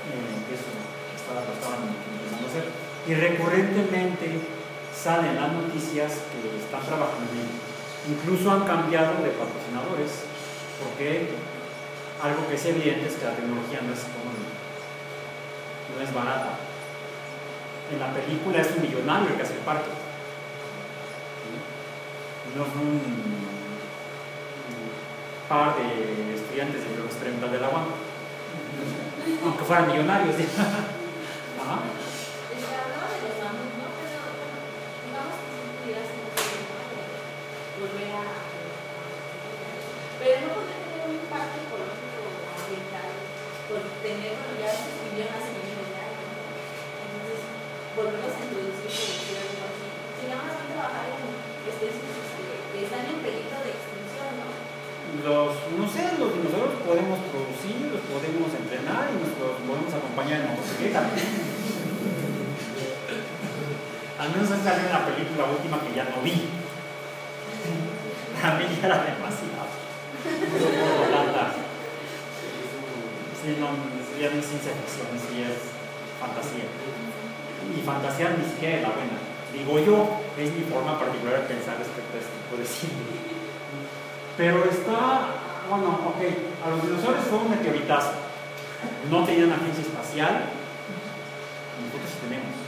eh, que eso estaba, lo estaban empezando a hacer. Y recurrentemente salen las noticias que están trabajando en ello. Incluso han cambiado de patrocinadores, porque algo que es evidente es que la tecnología no es económica, no es barata en la película es un millonario el que hace el parque. ¿Sí? No un, par de estudiantes de los experimental de la UAM. Aunque fueran millonarios. [laughs] ¿sí? Ajá. Se hablaba de los mamuts, ¿no? Pero bueno, digamos que si pudieras como que, ¿no? volver a... Pero no podría tener un impacto ecológico o ambiental por tener, bueno, ya se vivió hace millones de años. ¿no? Entonces, volvemos a introducir producción algo así. Sería más bien trabajar en especies este, que están en peligro de extinción, ¿no? Los, no sé, los dinosaurios podemos producir, los podemos entrenar y nos los podemos acompañar en motocicleta. Al menos esa salió en la película última que ya no vi. A mí ya era demasiado. Yolanda. Sí, no, eso ya no es ciencia ficción, eso ya es fantasía. Y fantasía ni siquiera es la buena. Digo yo, es mi forma particular de pensar respecto a este tipo de cine. Pero está, bueno, ok, a los dinosaurios fue un meteoritazo. No tenían agencia espacial. Nosotros sí tenemos.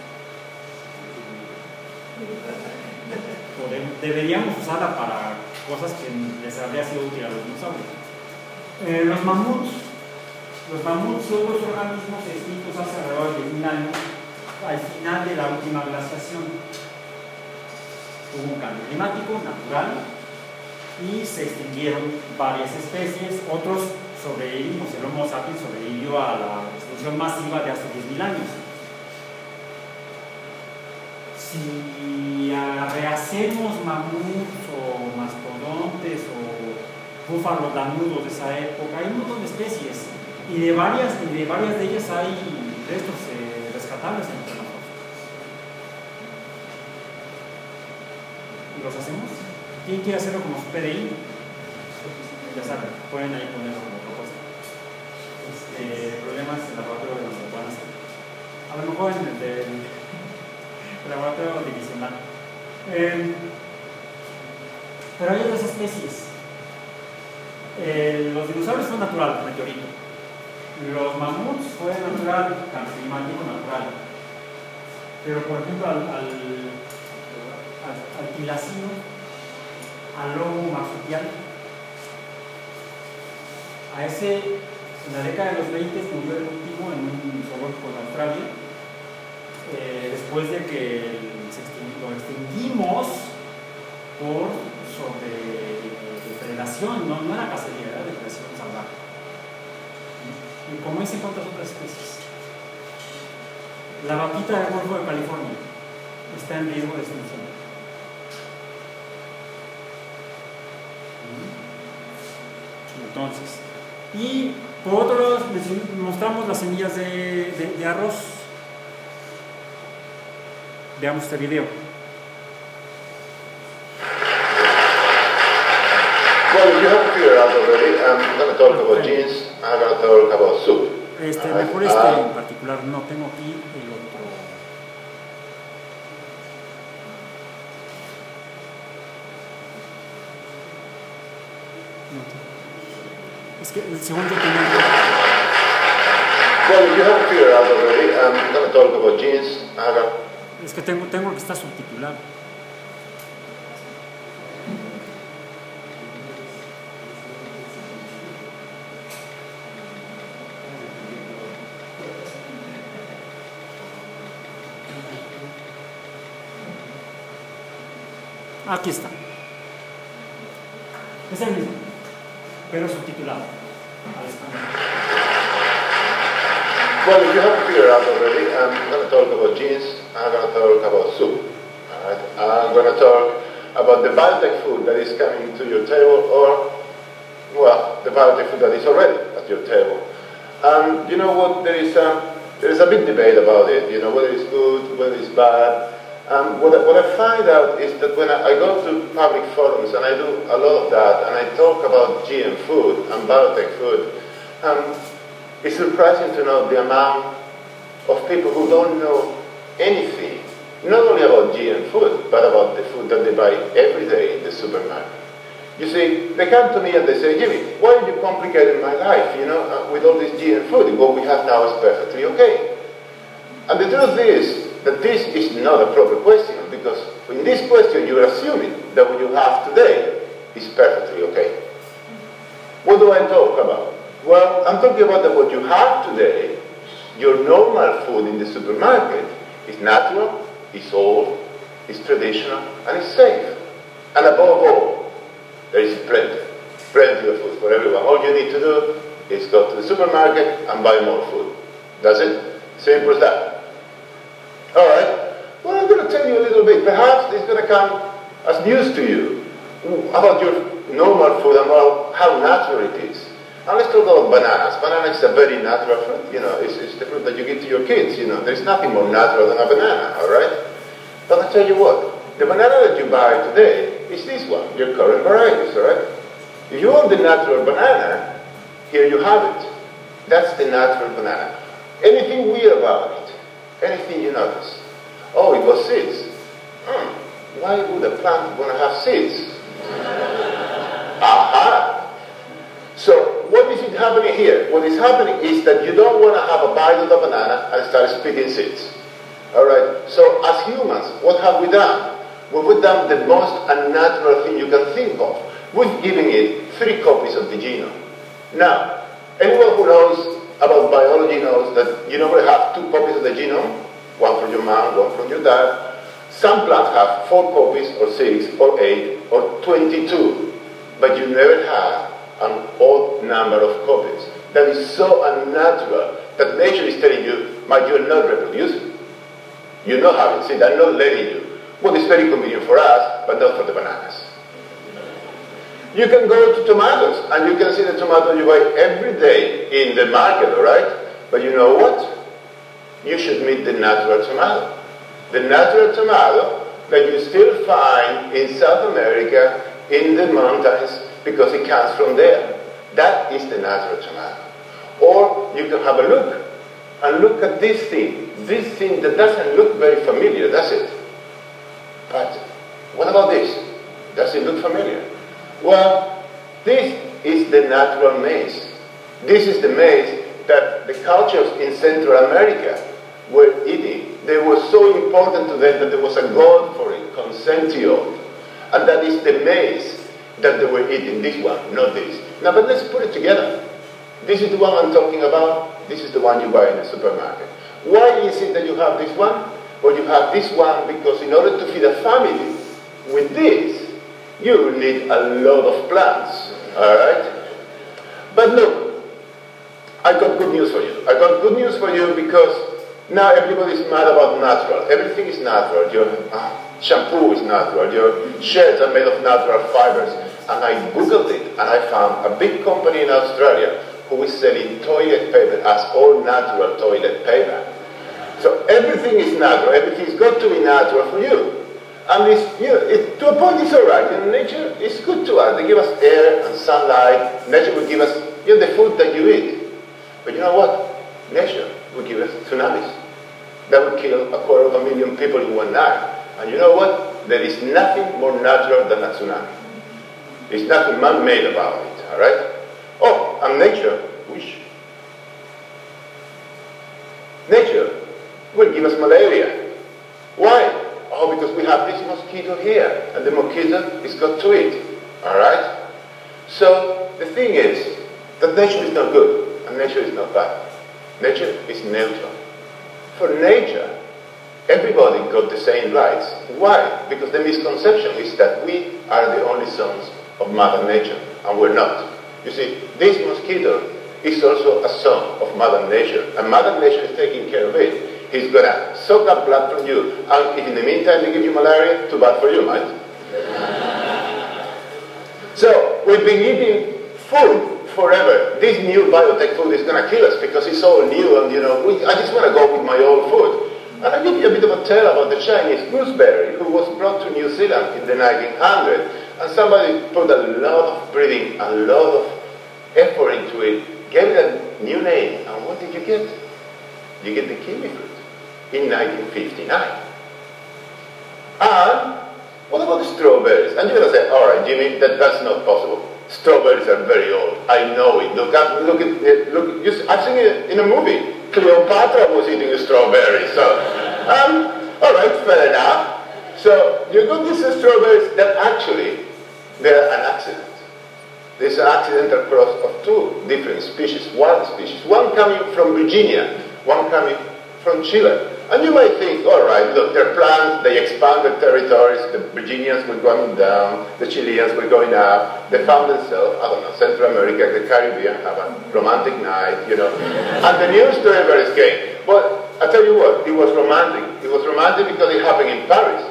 deberíamos usarla para cosas que les habría sido útil a los dinosaurios. Eh, los mamuts. Los mamuts son dos organismos extintos hace alrededor de mil años, al final de la última glaciación. Hubo un cambio climático natural y se extinguieron varias especies, otros sobrevivimos, el Homo sapiens sobrevivió a la extinción masiva de hace 10.000 años. Si rehacemos mamuts o mastodontes o búfalos lanudos de esa época, hay un montón de especies y de varias, y de, varias de ellas hay restos eh, rescatables entre nosotros. ¿Y los hacemos? ¿Quién quiere hacerlo como su PDI? Ya saben, pueden ahí ponerlo como propuesta. Este, el problema es el laboratorio donde lo puedan. A lo mejor en el del el laboratorio divisional. Eh, pero hay otras especies. Eh, los dinosaurios fue natural, meteorito. Los mamuts fue natural, climático natural. Pero por ejemplo al, al, al, al al lobo marsupial, a ese en la década de los 20 murió el último en un zoológico de Australia, eh, después de que lo extinguimos por sobre depredación, no, no era cacería, era depredación salvaje. Y como es en cuantas otras especies. La vaquita del Golfo de California está en riesgo de extinción. Entonces, y por otro lado, les mostramos las semillas de, de- de arroz. Veamos este video. Well, you have figured out already. I'm going to talk about jeans. I'm going to talk about soup. Este, Alright, mejor este ah. en particular, no tengo aquí el otro. No tengo. Es que el segundo. Well, you have figured out already. I'm going to talk about jeans. I'm going Es que tengo, tengo que está subtitulado. Aquí está. Es el mismo, pero subtitulado al español. Well, if you have figured out already. I'm going to talk about jeans. I'm going to talk about soup. Alright? I'm going to talk about the biotech food that is coming to your table or, well, the biotech food that is already at your table. And you know what? There is a, there is a big debate about it, you know, whether it's good, whether it's bad. And what I, what I find out is that when I, I go to public forums, and I do a lot of that, and I talk about GM food and biotech food, um, it's surprising to know the amount of people who don't know anything, not only about GM food, but about the food that they buy every day in the supermarket. You see, they come to me and they say, Jimmy, why are you complicating my life, you know, uh, with all this GM food? What we have now is perfectly okay. And the truth is that this is not a proper question, because in this question you're assuming that what you have today is perfectly okay. What do I talk about? Well, I'm talking about that what you have today, your normal food in the supermarket, is natural, is old, is traditional, and is safe. And above all, there is plenty, plenty of food for everyone. All you need to do is go to the supermarket and buy more food. That's it. Simple as that. All right. Well, I'm going to tell you a little bit. Perhaps it's going to come as news to you about your normal food and how natural it is. Now let's talk about bananas. Banana is a very natural fruit. You know, it's, it's the fruit that you give to your kids. You know, there's nothing more natural than a banana. All right. But I tell you what, the banana that you buy today is this one, your current varieties. All right. If you want the natural banana, here you have it. That's the natural banana. Anything weird about it? Anything you notice? Oh, it was seeds. Hmm. Why would a plant want to have seeds? Aha! So, what is it happening here? What is happening is that you don't want to have a bite of the banana and start spitting seeds. Alright, so as humans, what have we done? We've done the most unnatural thing you can think of. We've given it three copies of the genome. Now, anyone who knows about biology knows that you normally have two copies of the genome, one from your mom, one from your dad. Some plants have four copies, or six, or eight, or 22, but you never have an odd number of copies. That is so unnatural that nature is telling you, but you're not reproducing. You're not having seed, I'm not letting you. Well, it's very convenient for us, but not for the bananas. You can go to tomatoes, and you can see the tomato you buy every day in the market, all right? But you know what? You should meet the natural tomato. The natural tomato that you still find in South America, in the mountains, because it comes from there. That is the natural tomato. Or you can have a look, and look at this thing. This thing that doesn't look very familiar, does it? But what about this? Does it look familiar? Well, this is the natural maize. This is the maize that the cultures in Central America were eating. They were so important to them that there was a god for it, Consentio. And that is the maize that they were eating, this one, not this. Now, but let's put it together. This is the one I'm talking about. This is the one you buy in the supermarket. Why is it that you have this one? Well, you have this one because in order to feed a family with this, you need a lot of plants. All right? But look, I got good news for you. I got good news for you because now everybody's mad about natural. Everything is natural. Your uh, shampoo is natural. Your shirts are made of natural fibers. And I googled it and I found a big company in Australia who is selling toilet paper as all natural toilet paper. So everything is natural. Everything's got to be natural for you. And you know, it, to a point it's all right. You know, nature is good to us. They give us air and sunlight. Nature will give us you know, the food that you eat. But you know what? Nature will give us tsunamis. That will kill a quarter of a million people in one night. And you know what? There is nothing more natural than a tsunami. There's nothing man-made about it, all right? Oh, and nature, which nature will give us malaria. Why? Oh, because we have this mosquito here, and the mosquito is got to eat. All right? So the thing is that nature is not good, and nature is not bad. Nature is neutral. For nature, everybody got the same rights. Why? Because the misconception is that we are the only sons of Mother Nature, and we're not. You see, this mosquito is also a son of Mother Nature, and Mother Nature is taking care of it. He's gonna suck up blood from you, and if in the meantime they give you malaria, too bad for you, mate. [laughs] so we've been eating food forever. This new biotech food is gonna kill us because it's all new, and you know, we, I just wanna go with my old food. And I'll give you a bit of a tale about the Chinese gooseberry, who was brought to New Zealand in the 1900s, and somebody put a lot of breeding, a lot of effort into it, gave it a new name, and what did you get? You get the kiwi in 1959. And what about strawberries? And you're going to say, all right, Jimmy, that, that's not possible. Strawberries are very old. I know it. Look at, look at, look. You, I've seen it in a movie. Cleopatra was eating strawberries. So, um, all right, fair enough. So you got these strawberries that actually they're an accident. There's an accidental cross of two different species, one species, one coming from Virginia, one coming from Chile. And you might think, all right, look, they're plants, they expand their territories, the Virginians were going down, the Chileans were going up, they found themselves, I don't know, Central America, the Caribbean, have a romantic night, you know. and the new strawberries came. But I tell you what, it was romantic. It was romantic because it happened in Paris,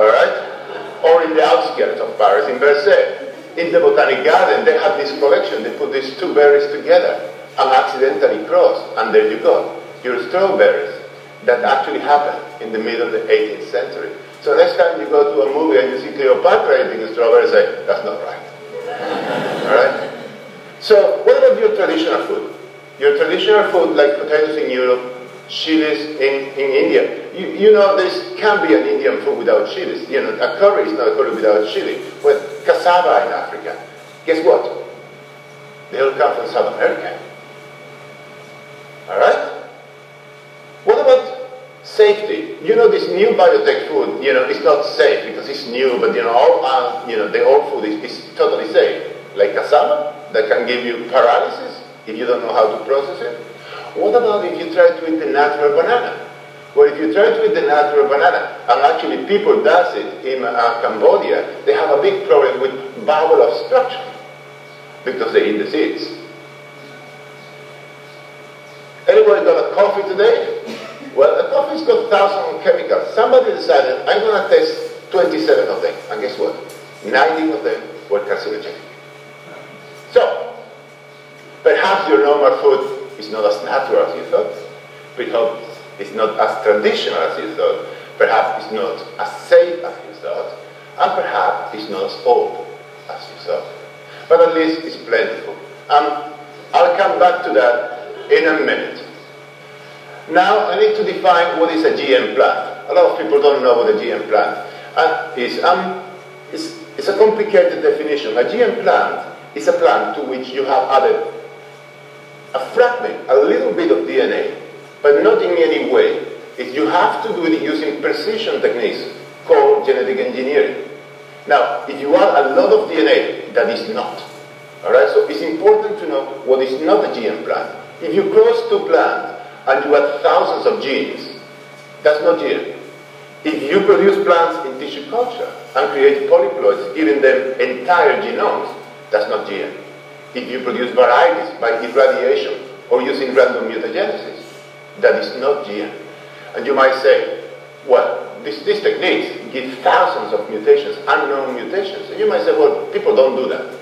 all right? Or in the outskirts of Paris, in Versailles. In the Botanic Garden, they had this collection, they put these two berries together and accidentally crossed, and there you go, your strawberries that actually happened in the middle of the 18th century. So next time you go to a movie and you see Cleopatra eating a strawberry, say, that's not right. [laughs] All right? So what about your traditional food? Your traditional food, like potatoes in Europe, chilies in, in India. You, you know, there can't be an Indian food without chilies. You know, a curry is not a curry without chili. But cassava in Africa, guess what? They all come from South America. All right? Safety. You know, this new biotech food, you know, it's not safe because it's new, but you know, all, uh, you know, the old food is, is totally safe. Like cassava that can give you paralysis if you don't know how to process it. What about if you try to eat the natural banana? Well, if you try to eat the natural banana, and actually people does it in uh, Cambodia, they have a big problem with bowel obstruction because they eat the seeds. Anybody got a coffee today? Well, a coffee's got thousands of chemicals. Somebody decided, I'm going to test 27 of them. And guess what? 19 of them were carcinogenic. So, perhaps your normal food is not as natural as you thought. Perhaps it's not as traditional as you thought. Perhaps it's not as safe as you thought. And perhaps it's not as old as you thought. But at least it's plentiful. And I'll come back to that in a minute. Now I need to define what is a GM plant. A lot of people don't know what a GM plant uh, is. Um, it's, it's a complicated definition. A GM plant is a plant to which you have added a fragment, a little bit of DNA, but not in any way. You have to do it using precision techniques called genetic engineering. Now, if you add a lot of DNA, that is not. Alright, so it's important to know what is not a GM plant. If you cross two plants and you have thousands of genes, that's not GM. If you produce plants in tissue culture and create polyploids, giving them entire genomes, that's not GM. If you produce varieties by irradiation or using random mutagenesis, that is not GM. And you might say, well, this, these techniques give thousands of mutations, unknown mutations. And you might say, well, people don't do that.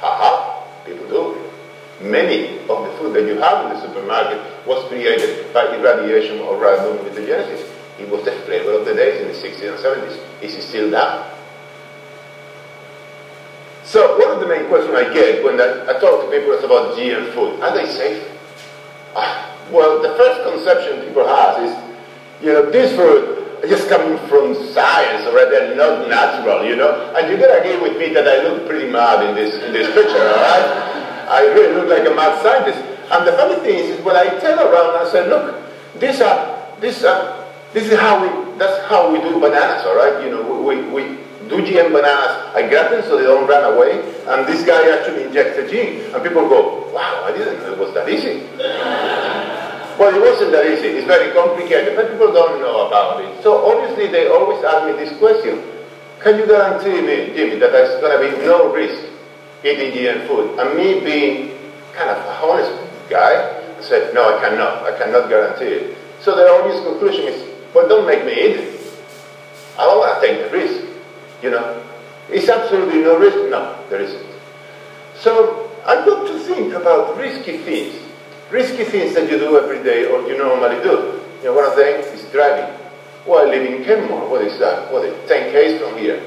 Haha, people do. Many of the food that you have in the supermarket was created by irradiation or random mutagenesis. It was the flavor of the days in the 60s and 70s. Is it still now? So one of the main questions I get when I, talk to people is about GM food. Are they safe? Ah, well, the first conception people have is, you know, this food is just coming from science, or they're not natural, you know. And you gotta agree with me that I look pretty mad in this in this picture, all right? I really look like a mad scientist. And the funny thing is, is when I turn around and say, look, this is how we that's how we do bananas, all right? You know, we, we do GM bananas. I grab them so they don't run away. And this guy actually injects a gene. And people go, wow, I didn't know it was that easy. [laughs] well, it wasn't that easy. It's very complicated, but people don't know about it. So obviously they always ask me this question. Can you guarantee me, Jimmy, that there's going to be no risk eating GM food? And me being kind of a honest guy, said, no, I cannot. I cannot guarantee it. So the obvious conclusion is, well, don't make me eat it. I don't want to take the risk. You know, It's absolutely no risk? No, there isn't. So I've got to think about risky things. Risky things that you do every day or you normally do. You know, one of them is driving. Well, I live in Kenmore. What is that? What is 10 k's from here?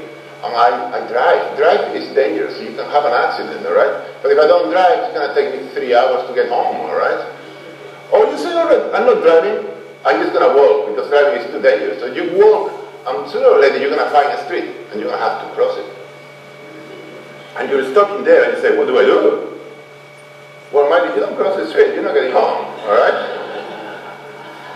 I, I drive. Drive is dangerous. You can have an accident, all right? But if I don't drive, it's going to take me three hours to get home, all right? Or you say, all right, I'm not driving. I'm just going to walk because driving is too dangerous. So you walk and sooner or later you're going to find a street and you're going to have to cross it. And you're stuck in there and you say, what do I do? Well, mind if you don't cross the street, you're not getting home, all right?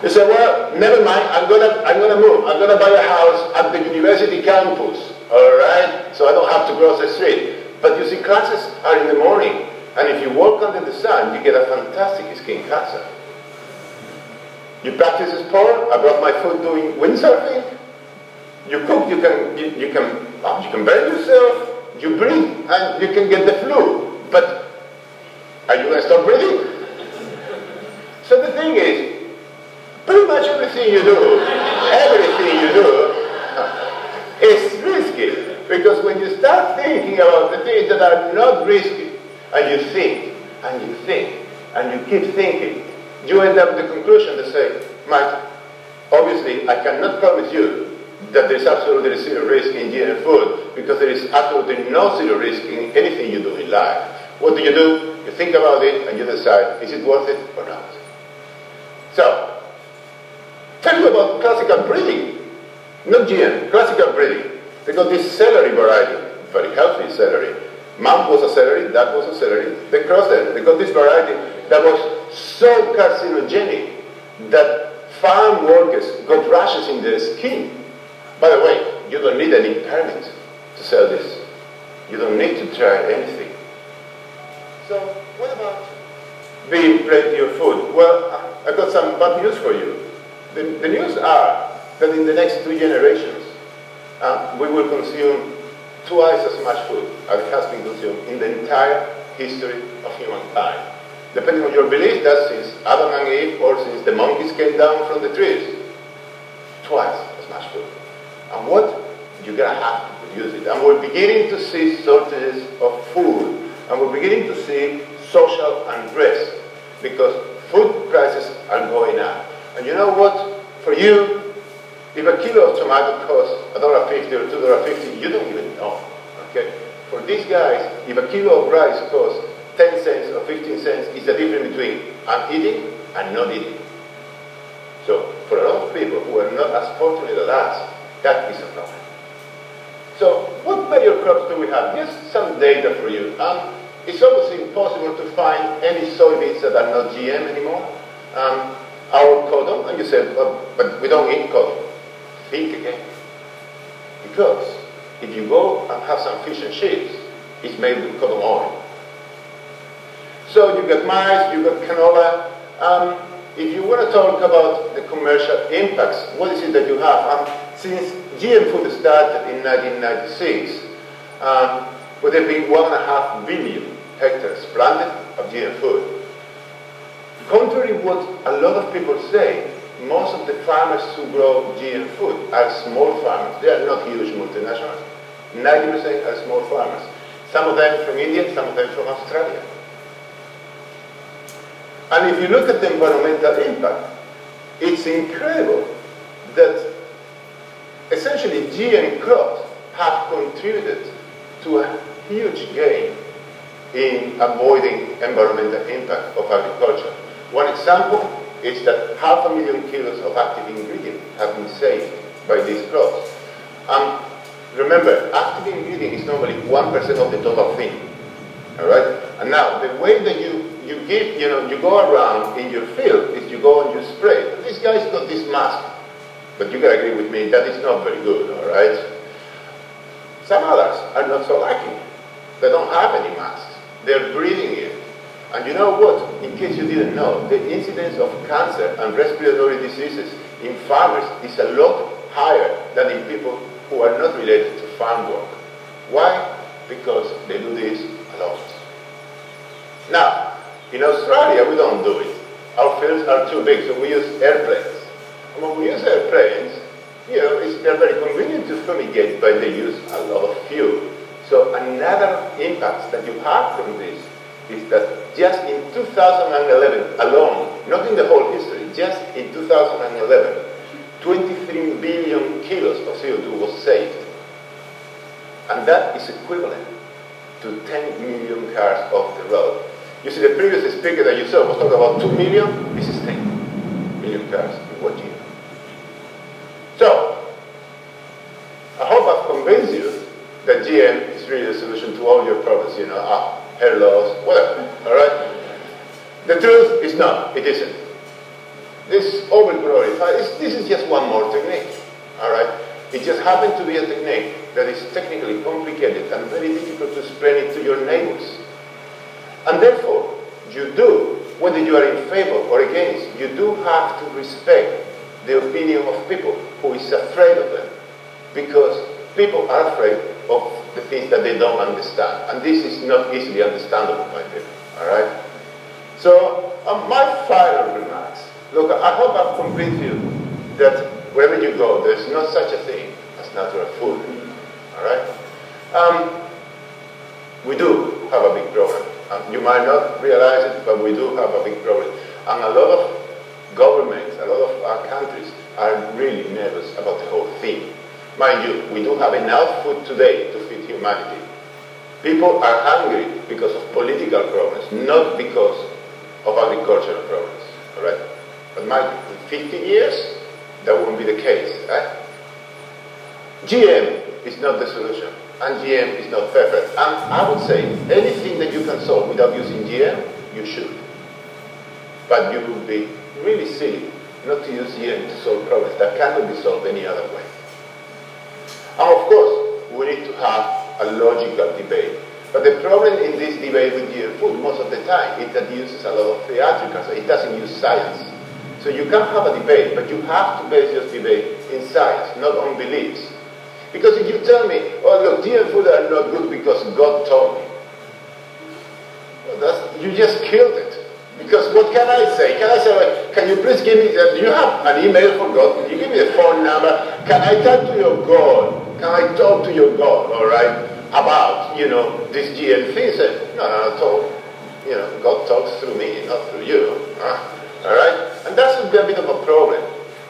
You say, well, never mind, I'm going to I'm gonna move. I'm going to buy a house at the university campus, all right? So I don't have to cross the street. But you see, classes are in the morning. And if you walk under the sun, you get a fantastic skin cancer. You practice sport. I brought my foot doing windsurfing you cook, you can, you, you can, oh, you can burn yourself, you breathe, and you can get the flu. But are you to stop breathing? So the thing is, pretty much everything you do, everything you do, is risky. Because when you start thinking about the things that are not risky, and you think, and you think, and you keep thinking, you end up with the conclusion to say, Mike, obviously I cannot promise you that there's absolutely zero risk in GM food because there is absolutely no zero risk in anything you do in life. What do you do? You think about it and you decide, is it worth it or not? So, tell me about classical breeding. Not GM, classical breeding. They got this celery variety, very healthy celery. Mom was a celery, dad was a celery. They crossed. They got this variety that was so carcinogenic that farm workers got rashes in their skin. By the way, you don't need any permit to sell this. You don't need to try anything. So, what about being to your food? Well, I- I've got some bad news for you. The, the news are that in the next two generations, uh, we will consume twice as much food as has been consumed in the entire history of humankind. Depending on your belief, that's since Adam and Eve or since the monkeys came down from the trees. Twice as much food. And what? You're going to have to produce it. And we're beginning to see shortages of food. And we're beginning to see social unrest because food prices are going up. And you know what? For you, if a kilo of tomato costs $1.50 or $2.50, you don't even know. Okay? For these guys, if a kilo of rice costs 10 cents or 15 cents, it's the difference between I'm eating and not eating. So, for a lot of people who are not as fortunate as us, that is a problem. So, what major crops do we have? Just some data for you. Um, it's almost impossible to find any soybeans that are not GM anymore. Um, our cotton, and you said, well, but we don't eat cotton. Think again. Because if you go and have some fish and chips, it's made with cotton oil. So you got maize, you got canola. Um, if you want to talk about the commercial impacts, what is it that you have? Um, since GM food started in 1996, um, there have been one and a half billion hectares planted of GM food. Contrary to what a lot of people say, most of the farmers who grow GM food are small farmers. They are not huge multinationals. 90% are small farmers. Some of them from India, some of them from Australia. And if you look at the environmental impact, it's incredible that essentially GM crops have contributed to a huge gain in avoiding environmental impact of agriculture. One example is that half a million kilos of active ingredient have been saved by these crops. Um, remember, active ingredient is normally 1% of the total thing. All right? And now, the way that you, you give, you know, you go around in your field is you go and you spray. This guy's got this mask, but you gotta agree with me, that is not very good, all right? Some others are not so lucky. They don't have any masks. They're breathing it. And you know what? In case you didn't know, the incidence of cancer and respiratory diseases in farmers is a lot higher than in people who are not related to farm work. Why? Because they do this a lot. Now, in Australia, we don't do it. Our fields are too big, so we use airplanes. And when we use airplanes, you know, it's, they're very convenient to fumigate, but they use a lot of fuel. So another impact that you have from this is that just in 2011 alone, not in the whole history, just in 2011, 23 billion kilos of CO2 was saved. And that is equivalent to 10 million cars off the road. You see, the previous speaker that you saw was talking about 2 million, this is 10 million cars in one year. So, I hope I've convinced you that GM is really the solution to all your problems, you know, hair loss, whatever, all right? The truth is not, it isn't. This over-glorified, this is just one more technique, all right? It just happens to be a technique that is technically complicated and very difficult to explain it to your neighbors. And therefore, you do, whether you are in favor or against, you do have to respect the opinion of people who is afraid of them. Because people are afraid of the things that they don't understand. And this is not easily understandable by people. Alright? So, um, my final remarks. Look, I hope I've convinced you that wherever you go, there's no such a thing as natural food. Alright? Um, we do have a big problem. Um, you might not realize it, but we do have a big problem. And a lot of governments, a lot of our countries are really nervous about the whole thing. Mind you, we do have enough food today to feed humanity. People are hungry because of political problems, not because of agricultural problems. All right? But mind you, in 50 years, that won't be the case. Eh? Right? GM is not the solution, and GM is not perfect. And I would say anything that you can solve without using GM, you should. But you would be really silly not to use GM to solve problems that cannot be solved any other way. And of course, we need to have a logical debate. But the problem in this debate with GM food most of the time is that it uses a lot of theatricals. It doesn't use science. So you can have a debate, but you have to base your debate in science, not on beliefs. Because if you tell me, oh look, GM food are not good because God told me, well, you just killed it. Because what can I say? Can I say, can you please give me, uh, do you have an email for God? Can you give me a phone number? Can I talk to your God? Can I talk to your God, all right, about, you know, this GM thing? Say, no, no, talk. You know, God talks through me, not through you. Ah, all right? And that's a bit of a problem.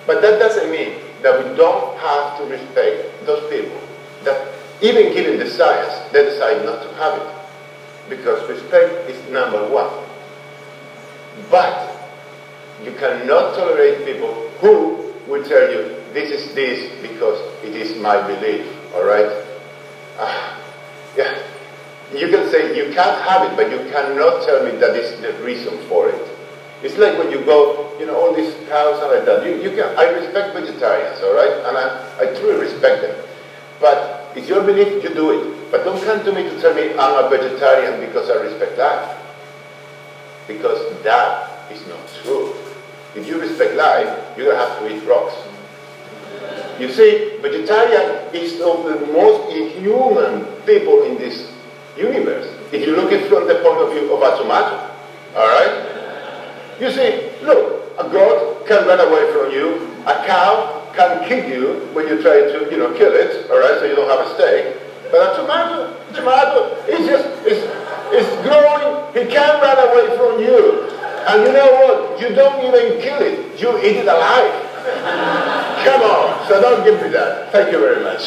But that doesn't mean that we don't have to respect those people that even given the science, they decide not to have it. Because respect is number one. But you cannot tolerate people who will tell you, this is this because it is my belief, all right? Ah, yeah. You can say you can't have it, but you cannot tell me that is the reason for it. It's like when you go, you know, all these cows and like that. You, you can, I respect vegetarians, all right? And I, I truly respect them. But it's your belief, you do it. But don't come to me to tell me I'm a vegetarian because I respect life. Because that is not true. If you respect life, you're going to have to eat rocks. You see, vegetarian is of the most inhuman people in this universe. If you look at it from the point of view of a tomato, all right? You see, look, a goat can run away from you, a cow can kill you when you try to, you know, kill it, all right, so you don't have a steak. But a tomato, tomato, it's just, it's, it's growing, it can't run away from you. And you know what? You don't even kill it, you eat it alive. Come on, so don't give me that. Thank you very much.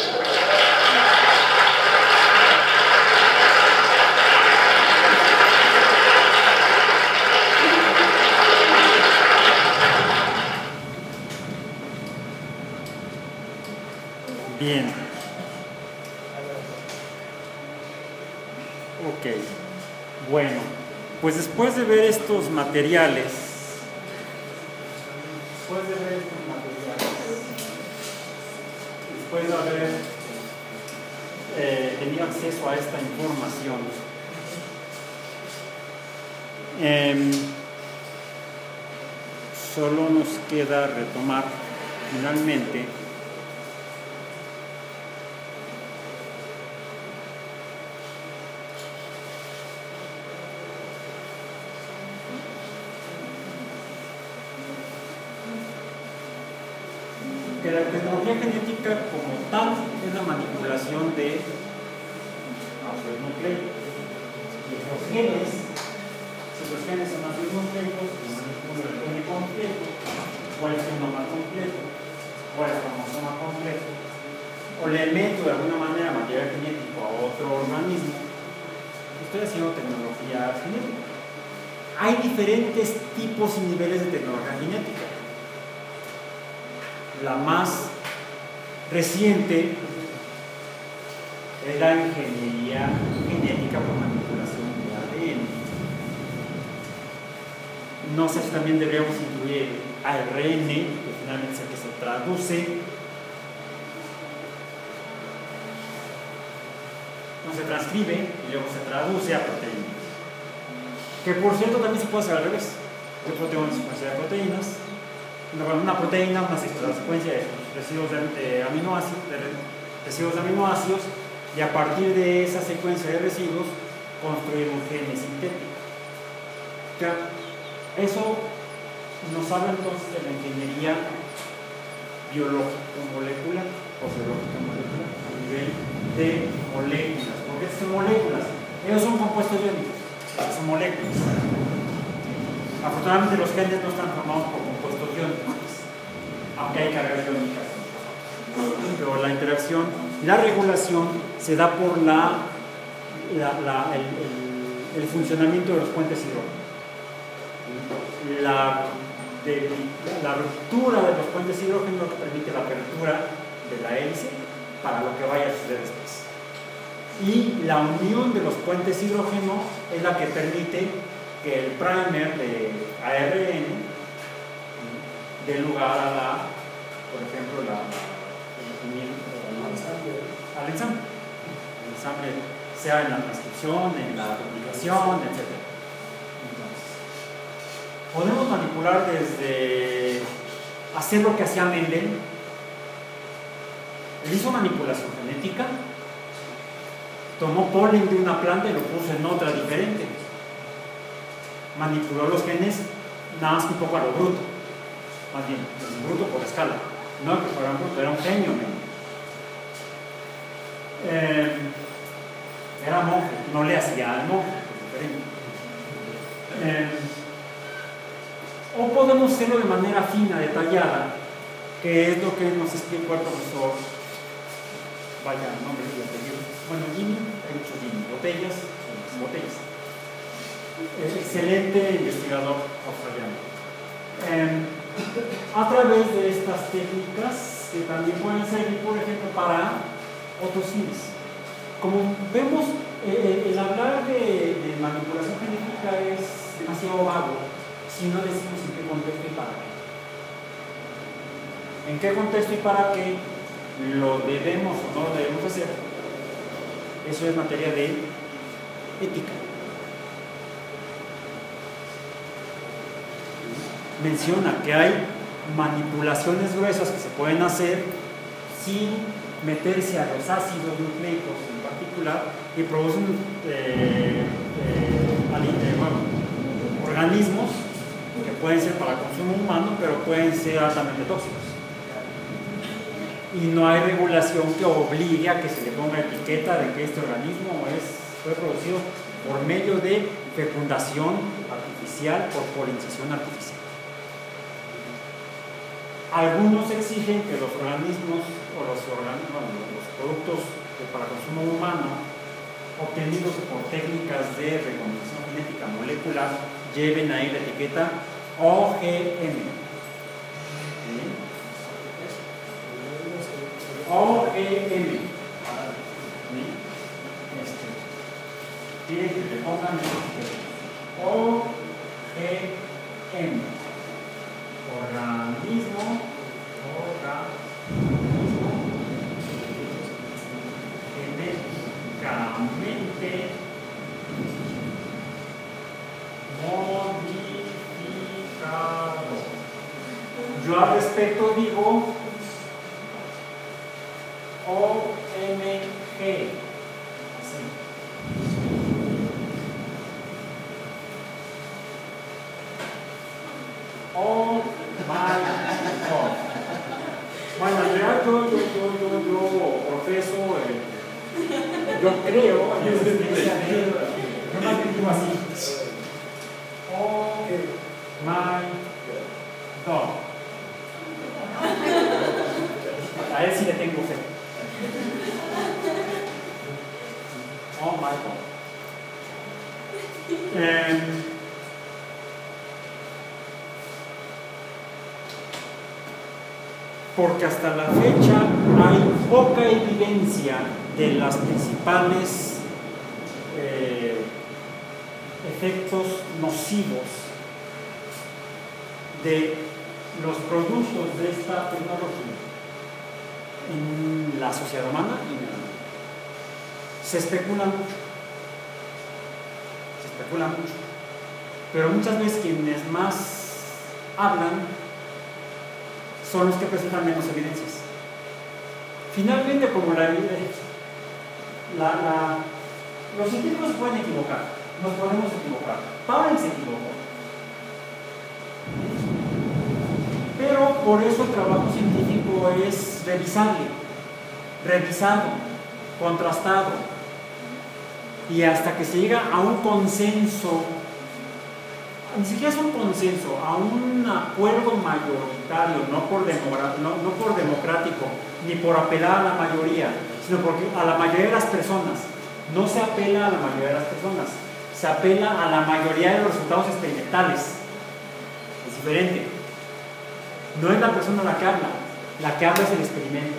Bien. Ok. Bueno, pues después de ver estos materiales, después de después de haber eh, tenido acceso a esta información, em, solo nos queda retomar finalmente que la tecnología genética como tal es la manipulación de nucleicos. Y los genes, si los genes son nucleicos, el completo, o el genoma completo, o el cromosoma completo, o le meto de alguna manera material genético a otro organismo, estoy haciendo tecnología genética. Hay diferentes tipos y niveles de tecnología genética la más reciente es la ingeniería genética por manipulación de ADN. No sé si también deberíamos incluir ARN, que finalmente es el que se traduce. No se transcribe y luego se traduce a proteínas. Que por cierto también se puede hacer al revés. Yo tengo una secuencia de proteínas una proteína, una secuencia de residuos de, aminoácidos, residuos de aminoácidos y a partir de esa secuencia de residuos construir un gene sintético. Eso nos habla entonces de la ingeniería biológico-molecular o biológico-molecular a nivel de moléculas. porque son moléculas? Ellos son compuestos iónicos, son moléculas. Afortunadamente los genes no están formados por compuestos iónicos, aunque hay cargas. Pero la interacción, la regulación se da por la, el, funcionamiento de los puentes hidrógenos. La, ruptura de los puentes hidrógenos permite la apertura de la hélice para lo que vaya a suceder después. Y la unión de los puentes hidrógeno es la que permite que el primer de ARN dé lugar a la, por ejemplo, la, el- al ensamble. El ensamble sea en la transcripción, en la duplicación, etc. Entonces, podemos manipular desde hacer lo que hacía Mendel. Él hizo manipulación genética, tomó polen de una planta y lo puso en otra diferente. Manipuló los genes nada más que un poco a lo bruto. Más bien, bruto por escala. No que fuera un era un genio. Eh, era monje, no le hacía al monje. Eh, o podemos hacerlo de manera fina, detallada, que es lo que nos explicó el profesor, vaya, nombre y apellido. Bueno, Jimmy, hay muchos Jimmy, botellas, botellas. Es excelente investigador australiano. Eh, a través de estas técnicas que también pueden servir, por ejemplo, para otros fines. Como vemos, eh, el hablar de, de manipulación genética es demasiado vago si no decimos en qué contexto y para qué. En qué contexto y para qué lo debemos o no lo debemos hacer. Eso es materia de ética. Menciona que hay manipulaciones gruesas que se pueden hacer sin meterse a los ácidos nucleicos en particular y producen eh, eh, eh, organismos que pueden ser para consumo humano, pero pueden ser altamente tóxicos. Y no hay regulación que obligue a que se le ponga etiqueta de que este organismo es, fue producido por medio de fecundación artificial, por polinización artificial. Algunos exigen que los organismos o los, organismos, los productos para consumo humano obtenidos por técnicas de reconstrucción genética molecular lleven ahí la etiqueta OGM. OGM. Este, que le pongan. OGM. Organismo. Organismo. Genéticamente modificado. Yo al respecto digo OMG. Así. Oh my God. Yo, yo, yo, yo, yo profeso, eh, yo creo en existencia yo más bien digo así, oh my God. A él sí le tengo fe. Oh my God. Em, porque hasta la fecha hay poca evidencia de las principales eh, efectos nocivos de los productos de esta tecnología en la sociedad humana y en el mundo. Se especula mucho, se especula mucho, pero muchas veces quienes más hablan son los que presentan menos evidencias. Finalmente, como la, la, la- los científicos se pueden equivocar, nos podemos equivocar. Pavel se equivocó. Pero por eso el trabajo científico es revisable, revisado, contrastado. Y hasta que se llega a un consenso ni siquiera es un consenso, a un acuerdo mayoritario, no por, democrático, ni por apelar a la mayoría, sino porque a la mayoría de las personas. No se apela a la mayoría de las personas, se apela a la mayoría de los resultados experimentales. Es diferente. No es la persona la que habla, la que habla es el experimento.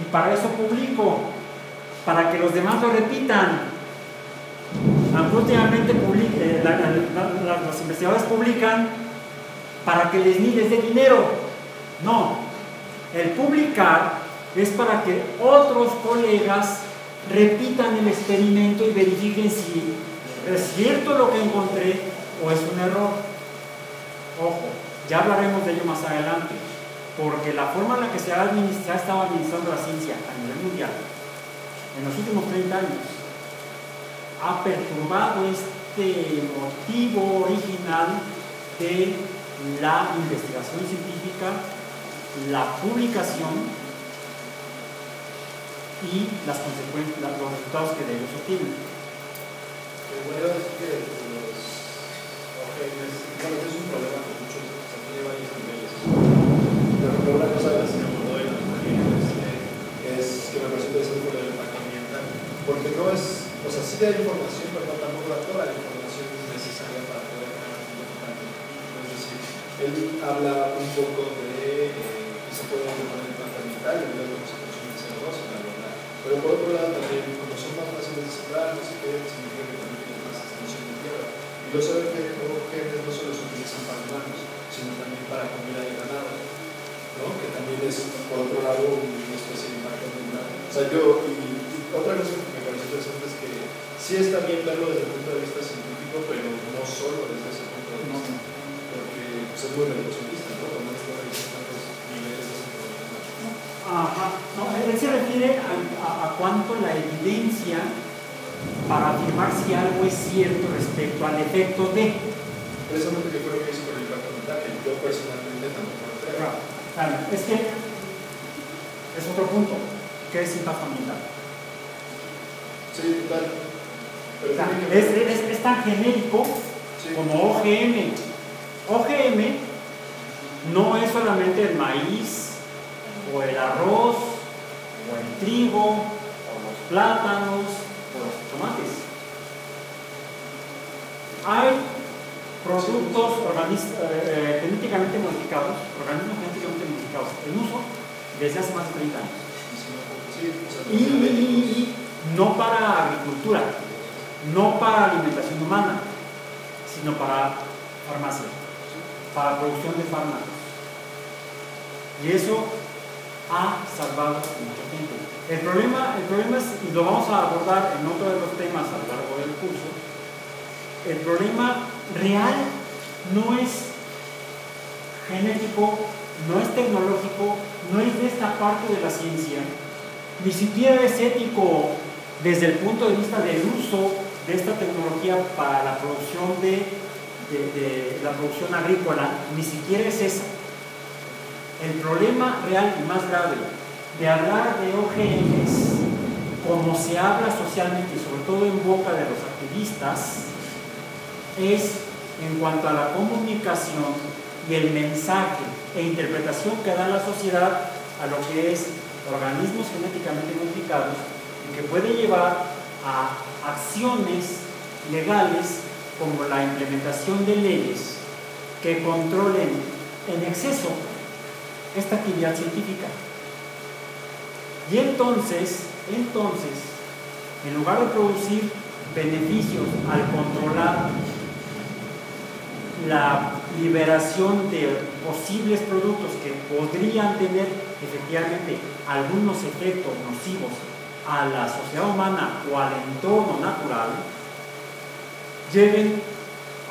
Y para eso publico, para que los demás lo repitan. Últimamente los investigadores publican para que les les dé dinero. No, el publicar es para que otros colegas repitan el experimento y verifiquen si es cierto lo que encontré o es un error. Ojo, ya hablaremos de ello más adelante, porque la forma en la que se ha, administ- se ha estado administrando la ciencia a nivel mundial en los últimos 30 años ha perturbado este motivo original de la investigación científica, la publicación y las consecuencias, los resultados que de ellos obtienen. Lo bueno es que los OGMs, bueno, es un problema con muchos, o sea, tiene varios niveles ejemplo, una cosa de las que me acordó de las OGMs es que me parece interesante por el impacto ambiental, porque no es, o sea, sí da información, pero no tampoco da toda la información necesaria para poder ganar un. Es decir, él habla un poco de eh, que se puede mejorar el impacto ambiental y luego se consume el CO2, bla, bla, bla. Pero por otro lado también, como son más fáciles de sembrar, no sé qué, significa que también tienen más extensión de tierra. Y yo sé que los genes no solo se utilizan para humanos, sino también para comida de ganado, ¿no? que también es, por otro lado, una especie de impacto ambiental. O sea, yo, y, y otra cosa que me parece interesante es que sí está bien verlo desde el punto de vista científico, pero no solo desde ese punto de vista, porque pues, es muy reduccionista, ¿no? Esta revisión tantos niveles de. Ajá. No, él se refiere a, a- a cuánto la evidencia para afirmar si algo es cierto respecto al efecto de. Precisamente fue lo que hizo con el impacto ambiental, que yo personalmente tampoco lo creo. Claro, es que es otro punto, que es impacto ambiental. Sí, total. O sea, es, es- es tan genérico sí. como OGM. OGM no es solamente el maíz, o el arroz, o el trigo, o los plátanos, o los tomates. Hay productos eh, eh, genéticamente modificados, organismos genéticamente modificados en uso desde hace más de 30 años. Y no para agricultura, no para alimentación humana, sino para farmacia, para producción de fármacos. Y eso ha salvado mucha gente. El problema, el problema es, y lo vamos a abordar en otro de los temas a lo largo del curso, el problema real no es genético, no es tecnológico, no es de esta parte de la ciencia, ni siquiera es ético desde el punto de vista del uso de esta tecnología para la producción de, la producción agrícola, ni siquiera es esa. El problema real y más grave de hablar de OGMs como se habla socialmente y sobre todo en boca de los activistas es en cuanto a la comunicación y el mensaje e interpretación que da la sociedad a lo que es organismos genéticamente modificados y que puede llevar a acciones legales como la implementación de leyes que controlen en exceso esta actividad científica. Y entonces, entonces, en lugar de producir beneficios al controlar la liberación de posibles productos que podrían tener efectivamente algunos efectos nocivos a la sociedad humana o al entorno natural, lleven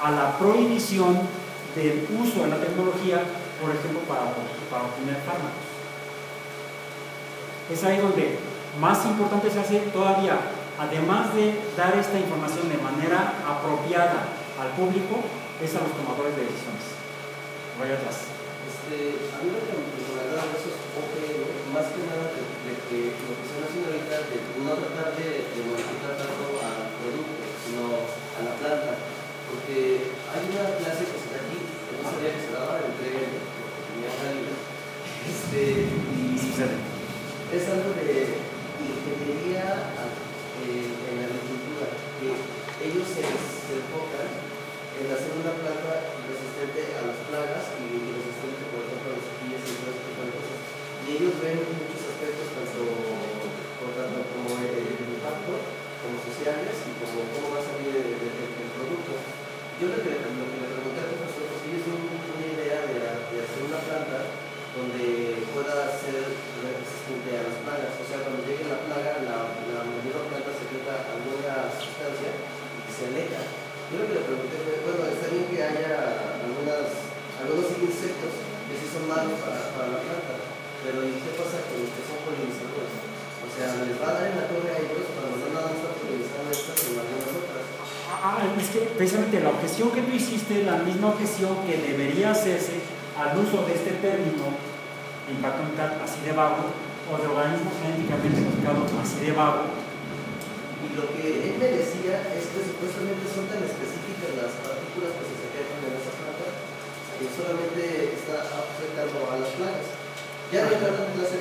a la prohibición del uso de la tecnología, por ejemplo, para, para obtener fármacos. Es ahí donde más importante se hace todavía, además de dar esta información de manera apropiada al público, es a los tomadores de decisiones. Vaya atrás. Este, a mí lo que me recomendaron esos OGM, más que nada de, de que lo que están haciendo ahorita, de no tratar de, de modificar tanto al producto, sino a la planta. Porque hay una clase que se da aquí, que no sabía que se daba, entré porque tenía una libre. Este, y es algo de ingeniería eh, en la agricultura, que ellos se, se enfocan en hacer una planta resistente a las plagas y resistente, por ejemplo, a los quillas y todo ese tipo de cosas. Y ellos ven sociales y pues, como cómo va a salir el, el, producto. Yo lo que, le, lo que le pregunté al profesor, pues ellos tienen una idea de, de, hacer una planta donde pueda ser resistente a las plagas. O sea, cuando llegue la plaga, la, la misma planta secreta alguna sustancia y se aleja. Yo lo que le pregunté fue, bueno, está bien que haya algunas, algunos insectos que sí son malos para, para la planta, pero ¿y qué pasa con los que son polinizadores? O sea, les va a dar en la torre a ellos es que precisamente la objeción que tú hiciste es la misma objeción que debería hacerse al uso de este término de impacto ambiental así de vago o de organismo genéticamente modificado así de vago. Y lo que él me decía es que supuestamente son tan específicas las partículas que se secretan en esa planta que solamente está afectando a las plagas. Ya no entrando en clase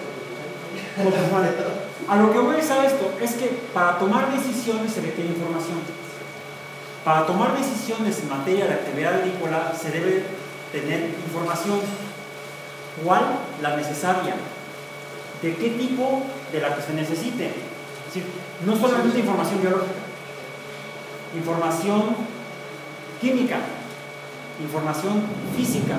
vale. A lo que voy a esto, es que para tomar decisiones se requiere información. Para tomar decisiones en materia de actividad agrícola se debe tener información. ¿Cuál? La necesaria. ¿De qué tipo? De la que se necesite. Es decir, no solamente información biológica, información química, información física,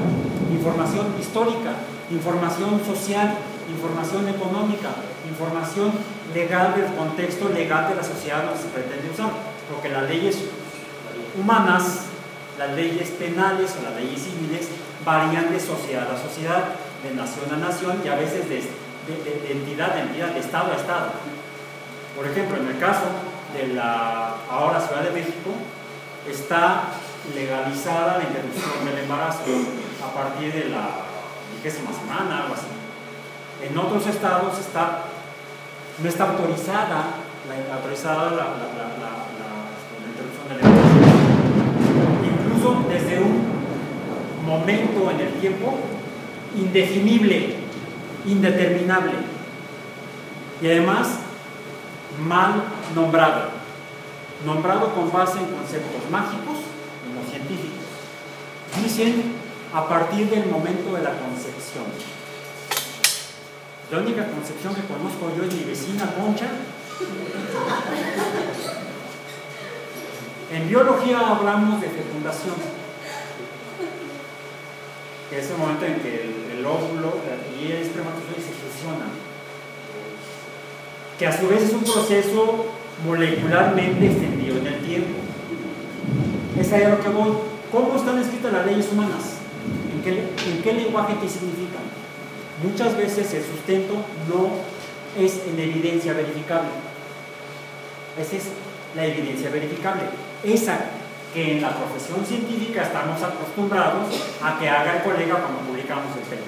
información histórica, información social, información económica, información legal del contexto legal de la sociedad donde se pretende usar, porque las leyes humanas, las leyes penales o las leyes civiles varían de sociedad a sociedad, de nación a nación y a veces de, entidad a entidad, de estado a estado. Por ejemplo, en el caso de la ahora Ciudad de México, está legalizada la interrupción del embarazo a partir de la vigésima semana, algo así. En otros estados está, no está autorizada la, autorizada la- la- la desde un momento en el tiempo indefinible, indeterminable. Y además mal nombrado. Nombrado con base en conceptos mágicos y no científicos. Dicen a partir del momento de la concepción. La única concepción que conozco yo es mi vecina Concha. En biología hablamos de fecundación, que es el momento en que el, el óvulo y el espermatozoide se fusionan, que a su vez es un proceso molecularmente extendido en el tiempo. Es ahí a lo que voy. ¿Cómo están escritas las leyes humanas? ¿En qué, en qué lenguaje qué significan? Muchas veces el sustento no es en evidencia verificable. Esa es la evidencia verificable. Esa que en la profesión científica estamos acostumbrados a que haga el colega cuando publicamos el paper.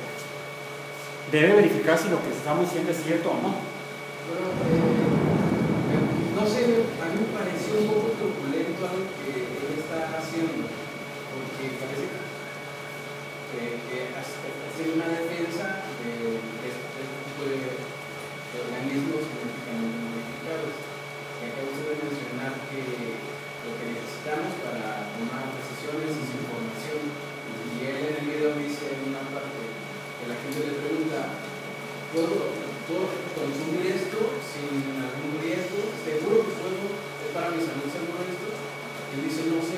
Debe verificar si lo que estamos diciendo es cierto o no. Bueno, eh, no sé, a mí me pareció un poco truculento algo que él está haciendo, porque parece que, que hace una defensa de este tipo de, de organismos genéticamente modificados. Y acabamos de mencionar que lo que necesitamos para tomar decisiones es información. Y él en el video dice en una parte que la gente le pregunta, ¿puedo, puedo consumir esto sin algún riesgo? ¿Seguro que puedo? ¿Es para mi salud seguro esto? Y él dice, no sé.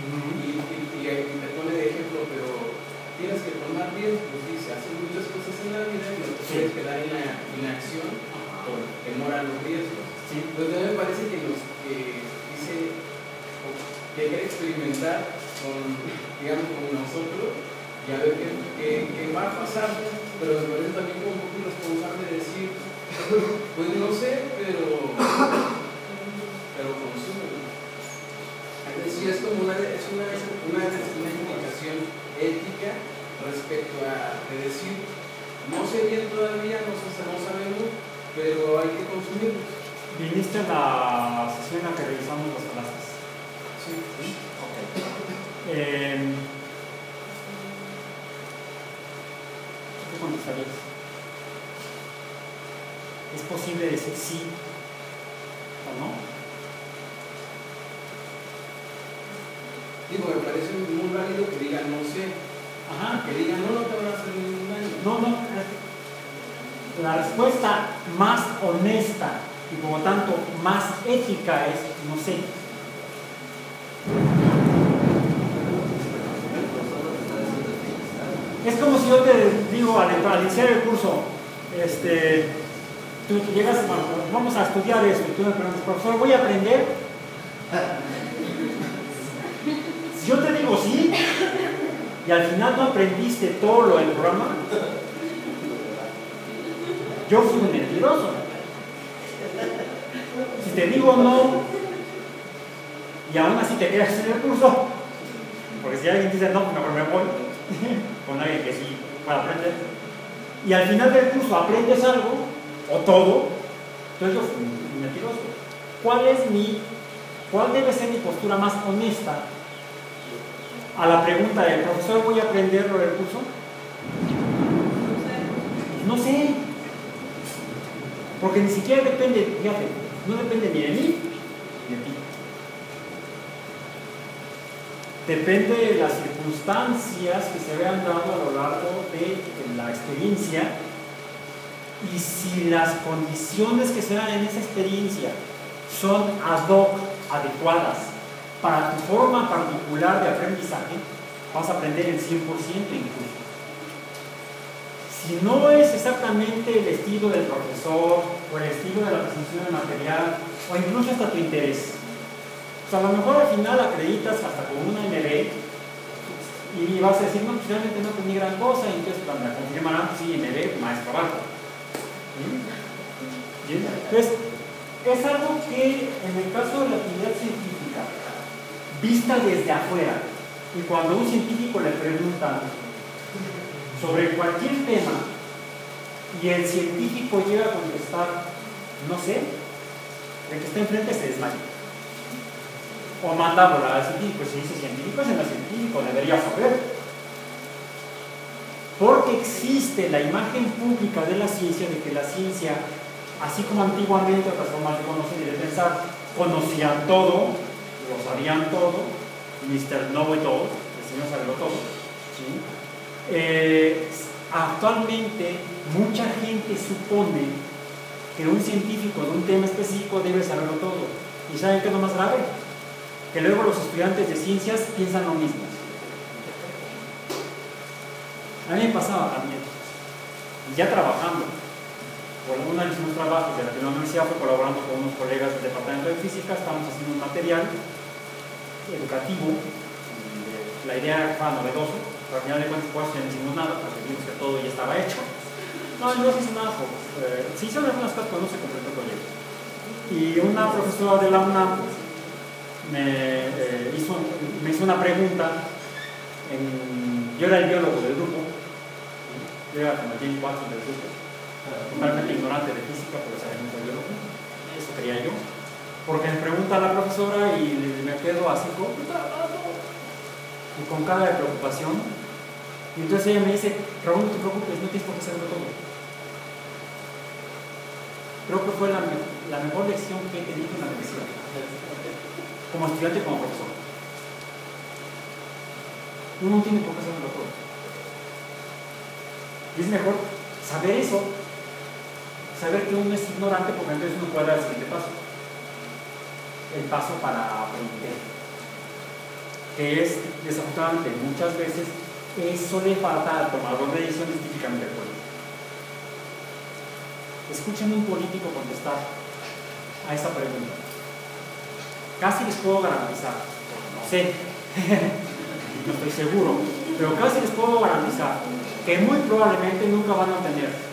Y, y, y, y te pone de ejemplo, pero tienes que tomar riesgos, dice, haces muchas cosas en la vida y no te puedes quedar en la inacción por temor a los riesgos. Sí. Pues a mí me parece que nos que dice que experimentar con, digamos, con nosotros y a ver qué, qué- qué va a pasar, pero me parece también como un poco irresponsable decir, [laughs] pues no sé, pero, pero consume. Es decir, es una, es una, una, una ética respecto a de decir, no sé bien todavía, no, no sabemos, pero hay que consumirlos. ¿Viniste a la sesión en la que revisamos las clases? Sí. Ok. Eh, ¿Qué contestarías? ¿Es posible decir sí o no? Digo, me parece muy válido que digan no sé, Ajá. que digan no, no te van a hacer ningún daño. No, no. La respuesta más honesta y por lo tanto más ética es no sé. Es como si yo te digo al, iniciar el curso, este, tú llegas, bueno, vamos a estudiar esto y tú me preguntas, profesor, ¿voy a aprender? yo te digo sí, y al final no aprendiste todo lo del programa, yo fui un mentiroso. Si te digo no, y aún así te quedas en el curso, porque si alguien dice no, mejor me voy [laughs] con alguien que sí pueda aprender, y al final del curso aprendes algo, o todo, entonces yo mentiroso. ¿Cuál es mi, cuál debe ser mi postura más honesta a la pregunta del profesor, ¿voy a aprender lo del curso? No sé. Porque ni siquiera depende, fíjate, no depende ni de mí ni de ti. Depende de las circunstancias que se vean dado a lo largo de la experiencia y si las condiciones que se dan en esa experiencia son ad hoc, adecuadas para tu forma particular de aprendizaje, vas a aprender el 100% incluso. Si no es exactamente el estilo del profesor o el estilo de la presentación del material o incluso hasta tu interés, pues a lo mejor al final acreditas hasta con una MB y vas a decir, no, pues realmente no tenía gran cosa, y entonces cuando me confirmarán, sí, MB, maestro abajo. Entonces, es algo que en el caso de la actividad científica, vista desde afuera, y cuando un científico le pregunta sobre cualquier tema y el científico llega a contestar, no sé, el que está enfrente se desmaya o manda volar al científico. Si dice científico, es el científico, debería saber. Porque existe la imagen pública de la ciencia de que la ciencia, así como antiguamente otras formas de conocer y de pensar, conocían todo, lo sabían todo, Mr. Know It All, el señor sabe todo. ¿sí? Eh, actualmente mucha gente supone que un científico de un tema específico debe saberlo todo. ¿Y saben qué es lo más grave? que luego los estudiantes de ciencias piensan lo mismo. A mí me pasaba también, ya trabajando, por uno de mis trabajos de la universidad fue colaborando con unos colegas del departamento de física, estábamos haciendo un material educativo, la idea era novedoso, pero al final de cuentas pues ya no hicimos nada, porque vimos que todo ya estaba hecho. No, no se hizo nada, eh, se hicieron algunas cosas, pero no se completó el proyecto. Y una profesora de la UNAM me, eh, hizo, me hizo una pregunta. Yo era el biólogo del grupo, yo era como James Watson del grupo, totalmente ignorante de física, pero sabía mucho biólogo, eso quería yo. Porque me pregunta a la profesora y me quedo así como, y con cara de preocupación. Y entonces ella me dice, Raúl, no te preocupes, no tienes por qué hacerlo todo. Creo que fue la, la mejor lección que he tenido en la universidad como estudiante y como profesor. Uno no tiene por qué saberlo todo. Y es mejor saber eso, saber que uno es ignorante porque entonces uno puede dar el siguiente paso. El paso para aprender. Que es, desafortunadamente, muchas veces eso le falta al tomador de decisiones típicamente político. Escuchen un político contestar a esa pregunta. Casi les puedo garantizar, no sé, [laughs] no estoy seguro, pero casi les puedo garantizar que muy probablemente nunca van a tener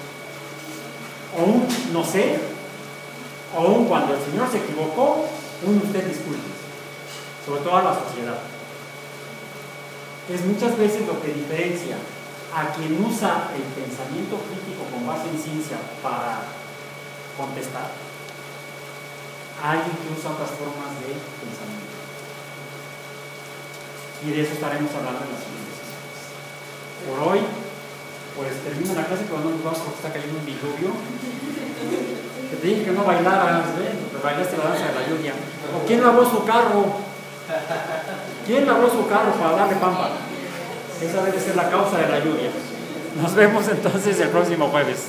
o un no sé, o un cuando el Señor se equivocó, un usted disculpe, sobre todo a la sociedad. Es muchas veces lo que diferencia a quien usa el pensamiento crítico con base en ciencia para contestar alguien que usa otras formas de pensamiento. Y de eso estaremos hablando en las siguientes sesiones. Por hoy, pues termino la clase, pero no nos vamos porque está cayendo un diluvio. Que te dije que no bailaras, ¿eh? Pero bailaste la danza de la lluvia. ¿O quién lavó su carro? ¿Quién lavó su carro para darle pampa? Esa debe ser la causa de la lluvia. Nos vemos entonces el próximo jueves.